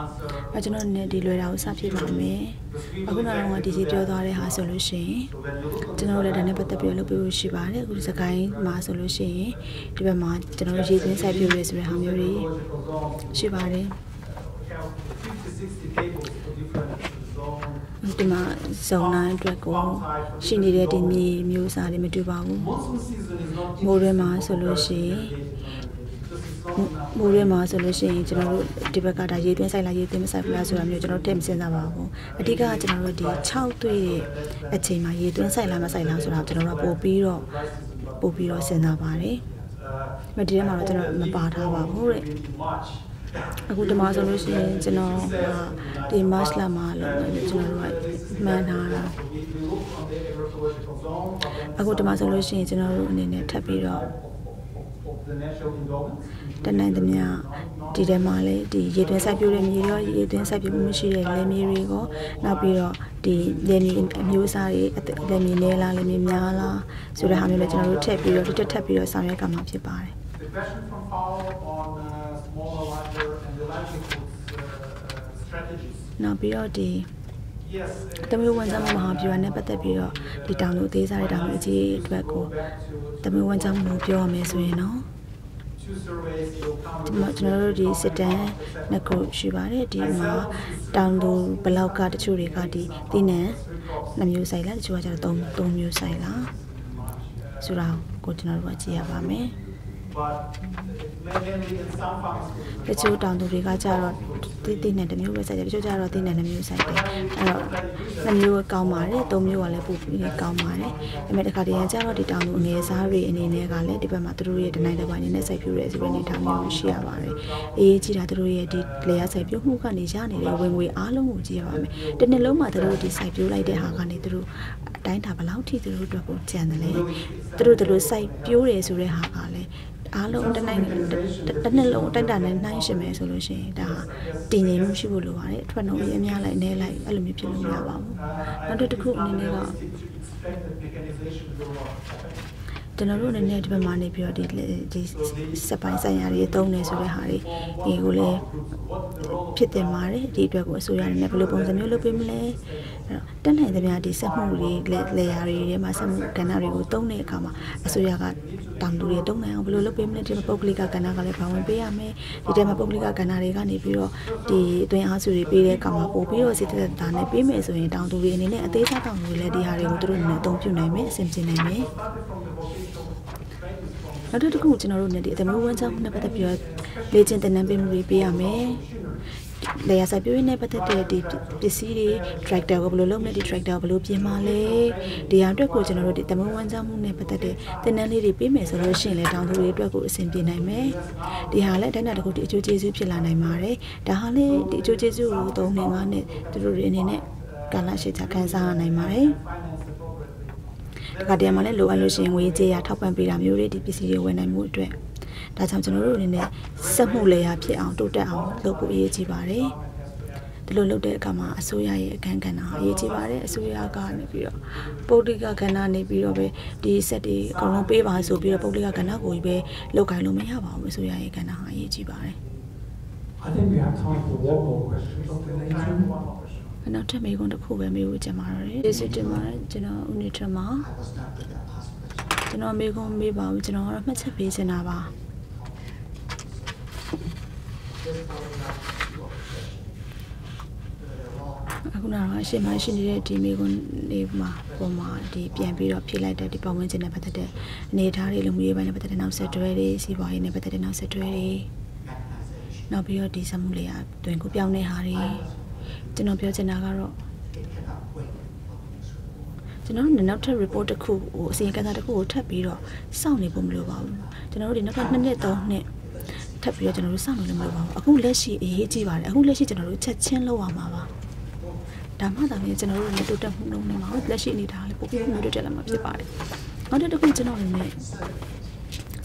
answer. ။အဲကျွန်တော်နေဒီလွယ်တာကိုစဖြစ်ပါမယ်။အခုနောက်တော့ဒီကြီးပြောသွားတဲ့ဟာဆိုလို့ရှိရင် So when you look on ကျွန်တော်တို့လည်းဒါနဲ့ပတ်သက်ပြီးလုပ်ပေးလို့ရှိပါတယ်။အခုဒီစကိုင်းမှာဆိုလို့ရှိရင်ဒီဘက်မှာကျွန်တော်တို့ရေးသွင်းစိုက်ပြည့်ရဲဆိုတဲ့ဟာမျိုးတွေ ecological zone, ရှိပါတယ်။ ဒီမှာဇုံတိုင်းအတွက်ကိုရှိနေတဲ့ဒီမြေမျိုးစားတွေမတူပါဘူး Monsoon season is not မိုးရွင်းမှာဆိုလို့ရှိရင်မိုးရဲမှာဆိုလို့ရှိရင်ကျွန်တော်တို့ဒီဘက်ကဒါရေးသွင်းဆိုင်လာရေးသွင်းမဆိုင်ဘူးလားဆိုတာမျိုးကျွန်တော်တို့ထည့်မစင်စားပါဘူးအဓိကကကျွန်တော်တို့ဒီ6သွေးတဲ့အချိန်မှာရေးသွင်းဆိုင်လာမဆိုင်လားဆိုတာကျွန်တော်တို့ပို့ပြီးတော့ပို့ပြီးတော့စဉ်းစားပါတယ်မဒီထဲမှာတော့ကျွန်တော်မပါထားပါဘူးတဲ့ March. အခုဒီမှာဆိုလို့ရှိရင်ကျွန်တော်ဒီ March လမှာလို့ကျွန်တော်တို့ကမှန်းထားတာ We, we look on the agroecological zone, but then အခုဒီမှာဆိုလို့ရှိရင်ကျွန်တော်တို့အနေနဲ့ထပ်ပြီးတော့ of the natural endowments. တနိုင်သမျှဒီထဲမှာလေဒီရေသွင်းစိုက်ပျိုးတဲ့မြေရောရေသွင်းစိုက်ပျိုးမှုမရှိတဲ့လယ်မြေတွေကိုနောက်ပြီးတော့ဒီလယ်မြေအမျိုးအစားတွေအသက်လယ်မြေနည်းလားလယ်မြေများလားဆိုတဲ့ဟာမျိုးလည်းကျွန်တော်တို့ထည့်ပြီးတော့ဒီတက်ထပ်ပြီးတော့ဆောင်ရွက်ကမှာဖြစ်ပါတယ် The question from Paul on uh, smaller, larger, and the livelihoods uh, uh, strategies. နောက်ပြီးတော့ဒီ Yes. uh, တမျိုးဝန်ဆောင်မှုမဟာဗျူဟာနဲ့ပတ်သက်ပြီးတော့ဒီတောင်သူသေးစားတဲ့တောင်သူအကြီးအတွက်ကို back to တမျိုးဝန်ဆောင်မှုပြောရမယ်ဆိုရင်တော့ two surveys will come ဒီမှာကျွန်တော်တို့ဒီစစ်တမ်းနှစ်ခုရှိပါတယ်ဒီမှာတောင်သူဘလောက်ကတချို့တွေကဒီသီးနှံနှစ်မျိုးဆိုင်လားတချို့ကကျတော့သုံးသုံးမျိုးဆိုင်လားဆိုတာကိုကျွန်တော်တို့ကကြည့်ရပါမယ် but mainly in some farms. တချို့တောင်သူတွေကကျတော့ဒီသီးနှံတစ်မျိုးပဲဆိုင်တယ်တချို့ကျတော့သီးနှံနှစ်မျိုးဆိုင်တယ်အဲ့တော့နှစ်မျိုးကောင်းပါတယ်သုံးမျိုးကလည်းပိုပြီးကောင်းပါတယ်ဒါပေမဲ့တစ်ခါတည်းကကျတော့ဒီတောင်သူအငယ်စားတွေအနေနဲ့ကလည်းဒီဘက်မှာသူတို့ရဲ့တနိုင်တစ်ပိုင်းအနေနဲ့စိုက်ပျိုးရဲဆိုတဲ့အနေအထားမျိုးရှိရပါတယ်အေးကြီးတာသူတို့ရဲ့ဒီလေယာစိုက်ပျိုးမှုကနေရနေတဲ့ဝင်ငွေအားလုံးကိုကြည့်ရပါမယ်တစ်နှစ်လုံးမှာသူတို့ဒီစိုက်ပျိုးလိုက်တဲ့ဟာကနေသူတို့အတိုင်းတာဘယ်လောက်ထိသူတို့အတွက်ကိုကြံတယ်လဲသူတို့သူတို့စိုက်ပျိုးတယ်ဆိုတဲ့ဟာကလည်းအားလုံးတစ်နိုင်တစ်နှစ်လုံးအတိုက်တာနဲ့နှိုင်းရှင်မယ်ဆိုလို့ရှိရင်ဒါတည်ငြိမ်မှုရှိဖို့လိုပါတယ်အထွက်နှုန်းကြီးအများလိုက်နဲလိုက်အဲ့လိုမျိုးဖြစ်လို့မရပါဘူးနောက်တစ်ခုအနေနဲ့က ကျွန်တော်တို့အနေနဲ့ဒီဘက်မှာနေပြီးတော့ဒီဒီစက်ပိုင်းဆိုင်ရာတွေသုံးနေဆိုတဲ့ဟာတွေဒီကိုလည်းဖြစ်တင်ပါတယ်ဒီအတွက်ကိုအစိုးရအနေနဲ့ဘယ်လိုပုံစံမျိုးလုပ်ပေးမလဲအဲ့တော့တက်နိုင်သမျှဒီစက်မှုတွေလေယာတွေထဲမှာစက်မှုကဏ္ဍတွေကိုသုံးတဲ့အခါမှာအစိုးရကတောင်သူတွေတုံးနိုင်အောင်ဘယ်လိုလုပ်ပေးမလဲဒီမှာပုဂ္ဂလိကကဏ္ဍကလည်းပါဝင်ပေးရမယ်ဒီထဲမှာပုဂ္ဂလိကကဏ္ဍတွေကနေပြီးတော့ဒီအတွင်းအားစုတွေပေးတဲ့အခါမှာပို့ပြီးတော့စိတ်သက်သာနဲ့ပေးမယ်ဆိုရင်တောင်သူတွေအနေနဲ့အသေးစားတောင်သူတွေလည်းဒီဟာတွေကိုသူတို့အနေနဲ့အသုံးပြုနိုင်မယ်အဆင်ပြေနိုင်မယ် နောက်တစ်ခုကျွန်တော်တို့ ਨੇ ဒီအသမီးဝန်ဆောင်မှုနဲ့ပတ်သက်ပြီးတော့လေ့ကျင့်သင်တန်းပေးမှုတွေပေးရမယ်။လေယာစိုက်ပျိုးရေးနဲ့ပတ်သက်တဲ့ဒီပစ္စည်းတွေ tractor ကိုဘယ်လိုလုပ်မလဲဒီ tractor ကိုဘယ်လိုပြင်မလဲဒီဟာအတွက်ကိုကျွန်တော်တို့ဒီသမီးဝန်ဆောင်မှုနဲ့ပတ်သက်တဲ့သင်တန်းလေးတွေပေးမယ်ဆိုလို့ရှိရင်လည်းတောင်သူတွေအတွက်ကိုအဆင်ပြေနိုင်မယ်။ဒီဟာလည်းအတိုင်းအတာတစ်ခုဒီအကျိုးကျေးဇူးဖြစ်လာနိုင်ပါတယ်။ဒါဟာလည်းဒီအကျိုးကျေးဇူးကိုသုံးနေငါနဲ့သူတို့တွေအနေနဲ့ကာလရှည်ချခံစားရနိုင်ပါတယ်။ တခါတည်းမှာလည်းလိုအပ်လို့ရှိရင်ငွေကြေးရထောက်ပံ့ပေးတာမျိုးတွေဒီပစ္စည်းတွေဝယ်နိုင်မှုအတွက်ဒါကြောင့်ကျွန်တော်တို့အနေနဲ့စက်မှုလေယာဖြစ်အောင်တိုးတက်အောင်လုပ်ဖို့အရေးကြီးပါတယ်ဒီလိုလုပ်တဲ့အခါမှာအစိုးရရဲ့အခန်းကဏ္ဍဟာအရေးကြီးပါတယ်အစိုးရကနေပြီးတော့ပုဂ္ဂလိကကဏ္ဍနေပြီးတော့ပဲဒီစက်တွေအကုန်လုံးပေးပါဆိုပြီးတော့ပုဂ္ဂလိကကဏ္ဍကိုကြီးပဲလုပ်ကိုင်လို့မရပါဘူးအစိုးရရဲ့ကဏ္ဍဟာအရေးကြီးပါတယ် I think we have time for one more question. Dr. Nathan? နောက်ထပ်မေးခွန်းတစ်ခုပဲမေးဖို့ကြံပါတော့တယ်ကျေးဇူးတင်ပါတယ်ကျွန်တော်ဦးနေထမ I was not good at past question. ကျွန်တော်မေးခွန်းမေးပါဘူးကျွန်တော်ကတော့မှတ်ချက်ပေးချင်တာပါအခုနောက်တော့အရှိမရှိနေတဲ့ဒီမိကွန်းလေးမှာပုံမှာဒီပြန်ပြီးတော့ဖြည့်လိုက်တဲ့ဒီပတ်ဝန်းကျင်နဲ့ပတ်သက်တဲ့အနေအထားတွေလူမှုရေးပိုင်းနဲ့ပတ်သက်တဲ့နောက်ဆက်တွဲတွေစီးပွားရေးနဲ့ပတ်သက်တဲ့နောက်ဆက်တွဲတွေနောက်ပြီးတော့ဒီစမှုလေးအသွင်ကိုပြောင်းတဲ့ဟာတွေ ကျွန်တော်ပြောချင်တာကတော့ It cannot wait for this report. ကျွန်တော်တို့နောက်ထပ် report တစ်ခုကိုအစီရင်ခံစာတစ်ခုကိုထပ်ပြီးတော့စောင့်နေဖို့မလိုပါဘူးကျွန်တော်တို့ဒီနောက်ကနှစ်နှစ်သုံးနှစ်ထပ်ပြီးတော့ကျွန်တော်တို့စောင့်နေလို့မလိုပါဘူးအခုလက်ရှိအရေးကြီးပါတယ်အခုလက်ရှိကျွန်တော်တို့ချက်ချင်းလောက်ရမှာပါဒါမှသာလေကျွန်တော်တို့လည်းတိုးတက်မှုလုပ်နေမှာဟုတ်လက်ရှိအနေထားလေးပိုပြီးမှုတိုးတက်လာမှာဖြစ်ပါတယ်နောက်တစ်ခုကျွန်တော်အနေနဲ့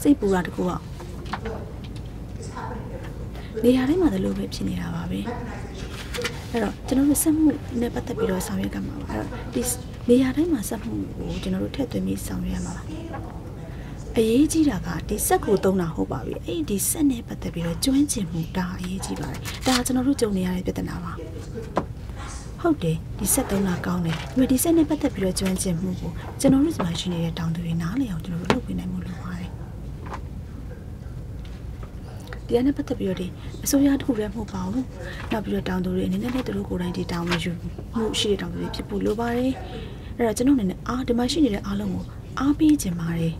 စိတ်ပူတာတစ်ခုကနေရာတိုင်းမှာလည်းလို့ပဲဖြစ်နေတာပါပဲ အဲ့တော့ကျွန်တော်တို့စက်မှုနဲ့ပတ်သက်ပြီးတော့ဆောင်ရွက်ကမှာပါအဲ့တော့ဒီနေရာတိုင်းမှာစက်မှုကိုကျွန်တော်တို့ထည့်သွင်းပြီးဆောင်ရွက်ရမှာပါအရေးကြီးတာကဒီစက်ကိုသုံးတာဟုတ်ပါပြီအဲ့ဒီစက်နဲ့ပတ်သက်ပြီးတော့ကျွမ်းကျင်မှုဒါအရေးကြီးပါတယ်ဒါကျွန်တော်တို့ကြုံနေရတဲ့ပြဿနာပါဟုတ်တယ်ဒီစက်သုံးတာကောင်းတယ်ဒါပေမဲ့ဒီစက်နဲ့ပတ်သက်ပြီးတော့ကျွမ်းကျင်မှုကိုကျွန်တော်တို့ဒီမှာရှိနေတဲ့တောင်သူတွေနားလည်အောင်ကျွန်တော်တို့လုပ်ပေးနိုင် မှုလိုပါတယ်တရားနဲ့ပတ်သက်ပြီးတော့ဒီအစိုးရတစ်ခုတည်းမဟုတ်ပါဘူးနောက်ပြီးတော့တောင်သူတွေအနေနဲ့လည်းသူတို့ကိုယ်တိုင်ဒီတောင်းယူမှုရှိတဲ့တောင်သူတွေဖြစ်ဖို့လိုပါတယ်အဲ့တော့ကျွန်တော်အနေနဲ့အားဒီမှာရှိနေတဲ့အားလုံးကိုအားပေးခြင်းပါတယ်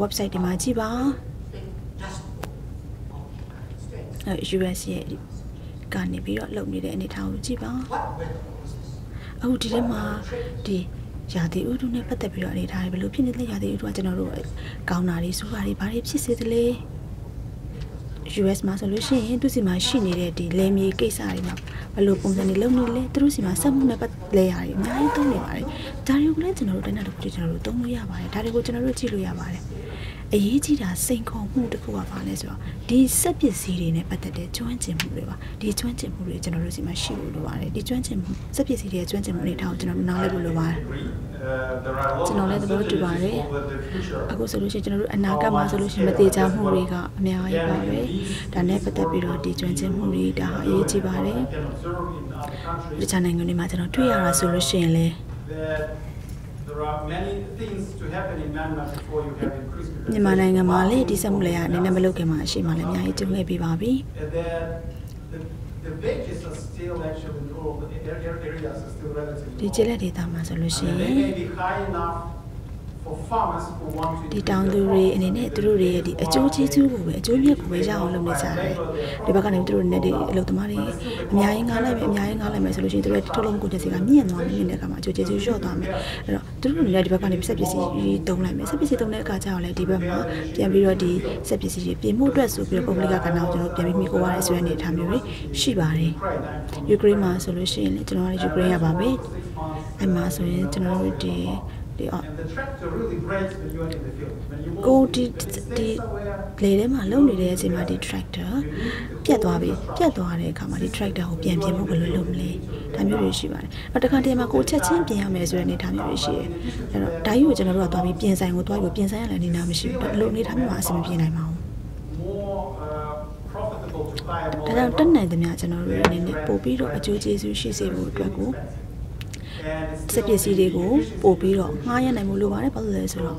website ဒီမှာကြည့်ပါအဲ US ရဲ့ဒီကနေပြီးတော့လုပ်နေတဲ့အနေအထားကိုကြည့်ပါအခုဒီထဲမှာဒီရာသီဥတုနဲ့ပတ်သက်ပြီးတော့အနေအထားတွေဘယ်လိုဖြစ်နေလဲရာသီဥတုကကျွန်တော်တို့ကောင်းတာတွေဆိုးတာတွေဘာတွေဖြစ်စေသလဲ US မှာဆိုလို့ရှိရင်သူစီမှာရှိနေတဲ့ဒီလေမြေကိစ္စတွေမှာဘယ်လိုပုံစံတွေလုပ်နေလဲသူတို့စီမှာစက်မှုနဲ့ပတ်လဲရတယ်အများကြီးသုံးနေပါတယ်ဒါတွေကိုလည်းကျွန်တော်တို့တိုင်းတာတစ်ခုတည်းကျွန်တော်တို့သုံးလို့ရပါတယ်ဒါတွေကိုကျွန်တော်တို့ကြည့်လို့ရပါတယ် အရေးကြီးတာစိန်ခေါ်မှုတစ်ခုကဘာလဲဆိုတော့ဒီစက်ပစ္စည်းတွေနဲ့ပတ်သက်တဲ့ကျွမ်းကျင်မှုတွေပါဒီကျွမ်းကျင်မှုတွေကျွန်တော်တို့စီမှာရှိလို့လိုပါတယ်ဒီကျွမ်းကျင်မှုစက်ပစ္စည်းတွေရဲ့ကျွမ်းကျင်မှုတွေတောင်ကျွန်တော်တို့နားလည်ဖို့လိုပါတယ်ကျွန်တော်လည်းသဘောတူပါတယ်အခုဆိုလို့ရှိရင်ကျွန်တော်တို့အနာဂတ်မှာဆိုလို့ရှိရင်မသေးချာမှုတွေကအများကြီးပါပဲဒါနဲ့ပတ်သက်ပြီးတော့ဒီကျွမ်းကျင်မှုတွေဒါဟာအရေးကြီးပါတယ်တခြားနိုင်ငံတွေမှာကျွန်တော်တွေ့ရတာဆိုလို့ရှိရင်လည်း There are many things to happen in Myanmar before you have increased မြန်မာနိုင်ငံမှာလေဒီဆက်မှုလည်းအနေနဲ့မလုပ်ခင်မှာအရှိမှလည်းအများကြီးကျုံခဲ့ပြီးပါပြီ And then the, the wages are still actually in rural a- a- areas are still relatively ဒီ low. ကျေးလက်ဒေသမှာဆိုလို့ရှိရ And င် they may be high enough ဒီတောင်သူတွေအနေနဲ့သူတို့တွေရဲ့ဒီအကျိုးကျေးဇူးကိုပဲအကျိုးမြတ်ကိုပဲရအောင်လုပ်နေကြတယ်ဒီဘက်ကနေသူတို့နဲ့ဒီအလုပ်သမားတွေအများကြီးငားလိုက်မယ်အများကြီးငားလိုက်မယ်ဆိုလို့ရှိရင်သူတို့ထုတ်လုပ်မှုကိုကျစီကမြင့်သွားမယ်မြင့်တဲ့အခါမှာအကျိုးကျေးဇူးလျော့သွားမယ်အဲ့တော့သူတို့တွေလည်းဒီဘက်ကနေစက်ပစ္စည်းတုံးလိုက်မယ်စက်ပစ္စည်းတုံးတဲ့အခါကျတော့လည်းဒီဘက်မှာပြန်ပြီးတော့ဒီစက်ပစ္စည်းတွေပြင်မှုအတွက်ဆိုပြီးတော့ပုံပလီကကဏ္ဍကိုကျွန်တော်ပြန်ပြီးမိကိုရတဲ့ဆိုတဲ့အနေအထားမျိုးတွေရှိပါတယ်ယူကရိန်းမှာဆိုလို့ရှိရင်လည်းကျွန်တော်ကယူကရိန်းရပါမယ်အဲ့မှာဆိုရင်ကျွန်တော်တို့ဒီ ဒီ And the tractor really breaks when you are in the field. When you ကို move ဒီ to ဒီ somewhere, လေထဲမှာလုံနေတဲ့အချိန်မှာဒီ tractor ပြတ်သွားပြီပြတ်သွားတဲ့အခါမှာဒီ tractor ကိုပြန်ပြင်ဖို့ဘယ်လိုလုပ်မလဲဒါမျိုးတွေရှိပါတယ်။နောက်တစ်ခါတည်းမှာကိုချက်ချင်းပြင်ရမယ်ဆိုတဲ့အနေအထားမျိုးတွေရှိတယ်။အဲ့တော့ဒါကြီးကိုကျွန်တော်တို့ကသွားပြီးပြင်ဆိုင်ကိုသွားပြီးပြင်ဆိုင်ရလည်းအနေနာမရှိဘူး။အဲ့လိုအနေအထားမျိုးမှာအဆင်မပြေနိုင်ပါဘူး more uh, profitable to hire ။ more. ဒါကြောင့်တက်နိုင်သမျှကျွန်တော်တို့အနေနဲ့ပို့ပြီးတော့အကျိုးကျေးဇူးရှိစေဖို့အတွက်ကို And it's စက်ပစ္စည်းတွေကိုပို့ပြီးတော့ငှားရနိုင်မှုလိုပါတယ်ဘာလို့လဲဆိုတော့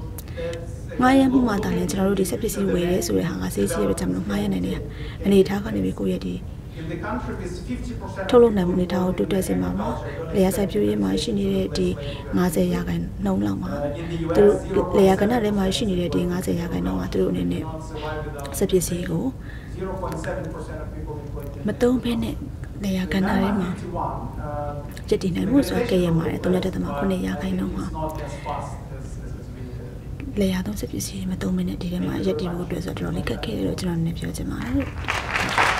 ငှားရမှုမှတာလည်းကျွန်တော်တို့ဒီစက်ပစ္စည်းဝယ်ရဲဆိုတဲ့ဟာကစေးစီးရဲ့ကြောင့်မလို့ငှားရနိုင်တဲ့အနေအထားကနေပြီးကိုယ့်ရဲ့ဒီ in the country with 50%ထုတ်လုပ်နိုင်မှုအနေထားကိုတိုးတက်စေမှာပါ။လေယာစိုက်ပျိုးရေးမှာရှိနေတဲ့ဒီ90ရာခိုင်နှုန်းလောက်မှာသူတို့လေယာကဏ္ဍထဲမှာရှိနေတဲ့ဒီ90ရာခိုင်နှုန်းကသူတို့အနေနဲ့ not survive without စက်ပစ္စည်းကို0.7% of people employed in မသုံးဘဲနဲ့ လေယာကဏ္ဍထဲမှာ 51, uh, ရည်တည်နိုင်မှုဆိုတာကြည့်ရမှာတယ်။3.9ရာခိုင်နှုန်းမှာ it's not as fast as, as, as we uh, လေယာသုံးစက်ပစ္စည်းတွေမသုံးဘဲနဲ့ဒီထဲမှာရည်တည်ဖို့အတွက်ဆိုတော့တော်တော်လေးခက်ခဲတယ်လို့ကျွန်တော်အနေနဲ့ပြောချင်ပါတယ်။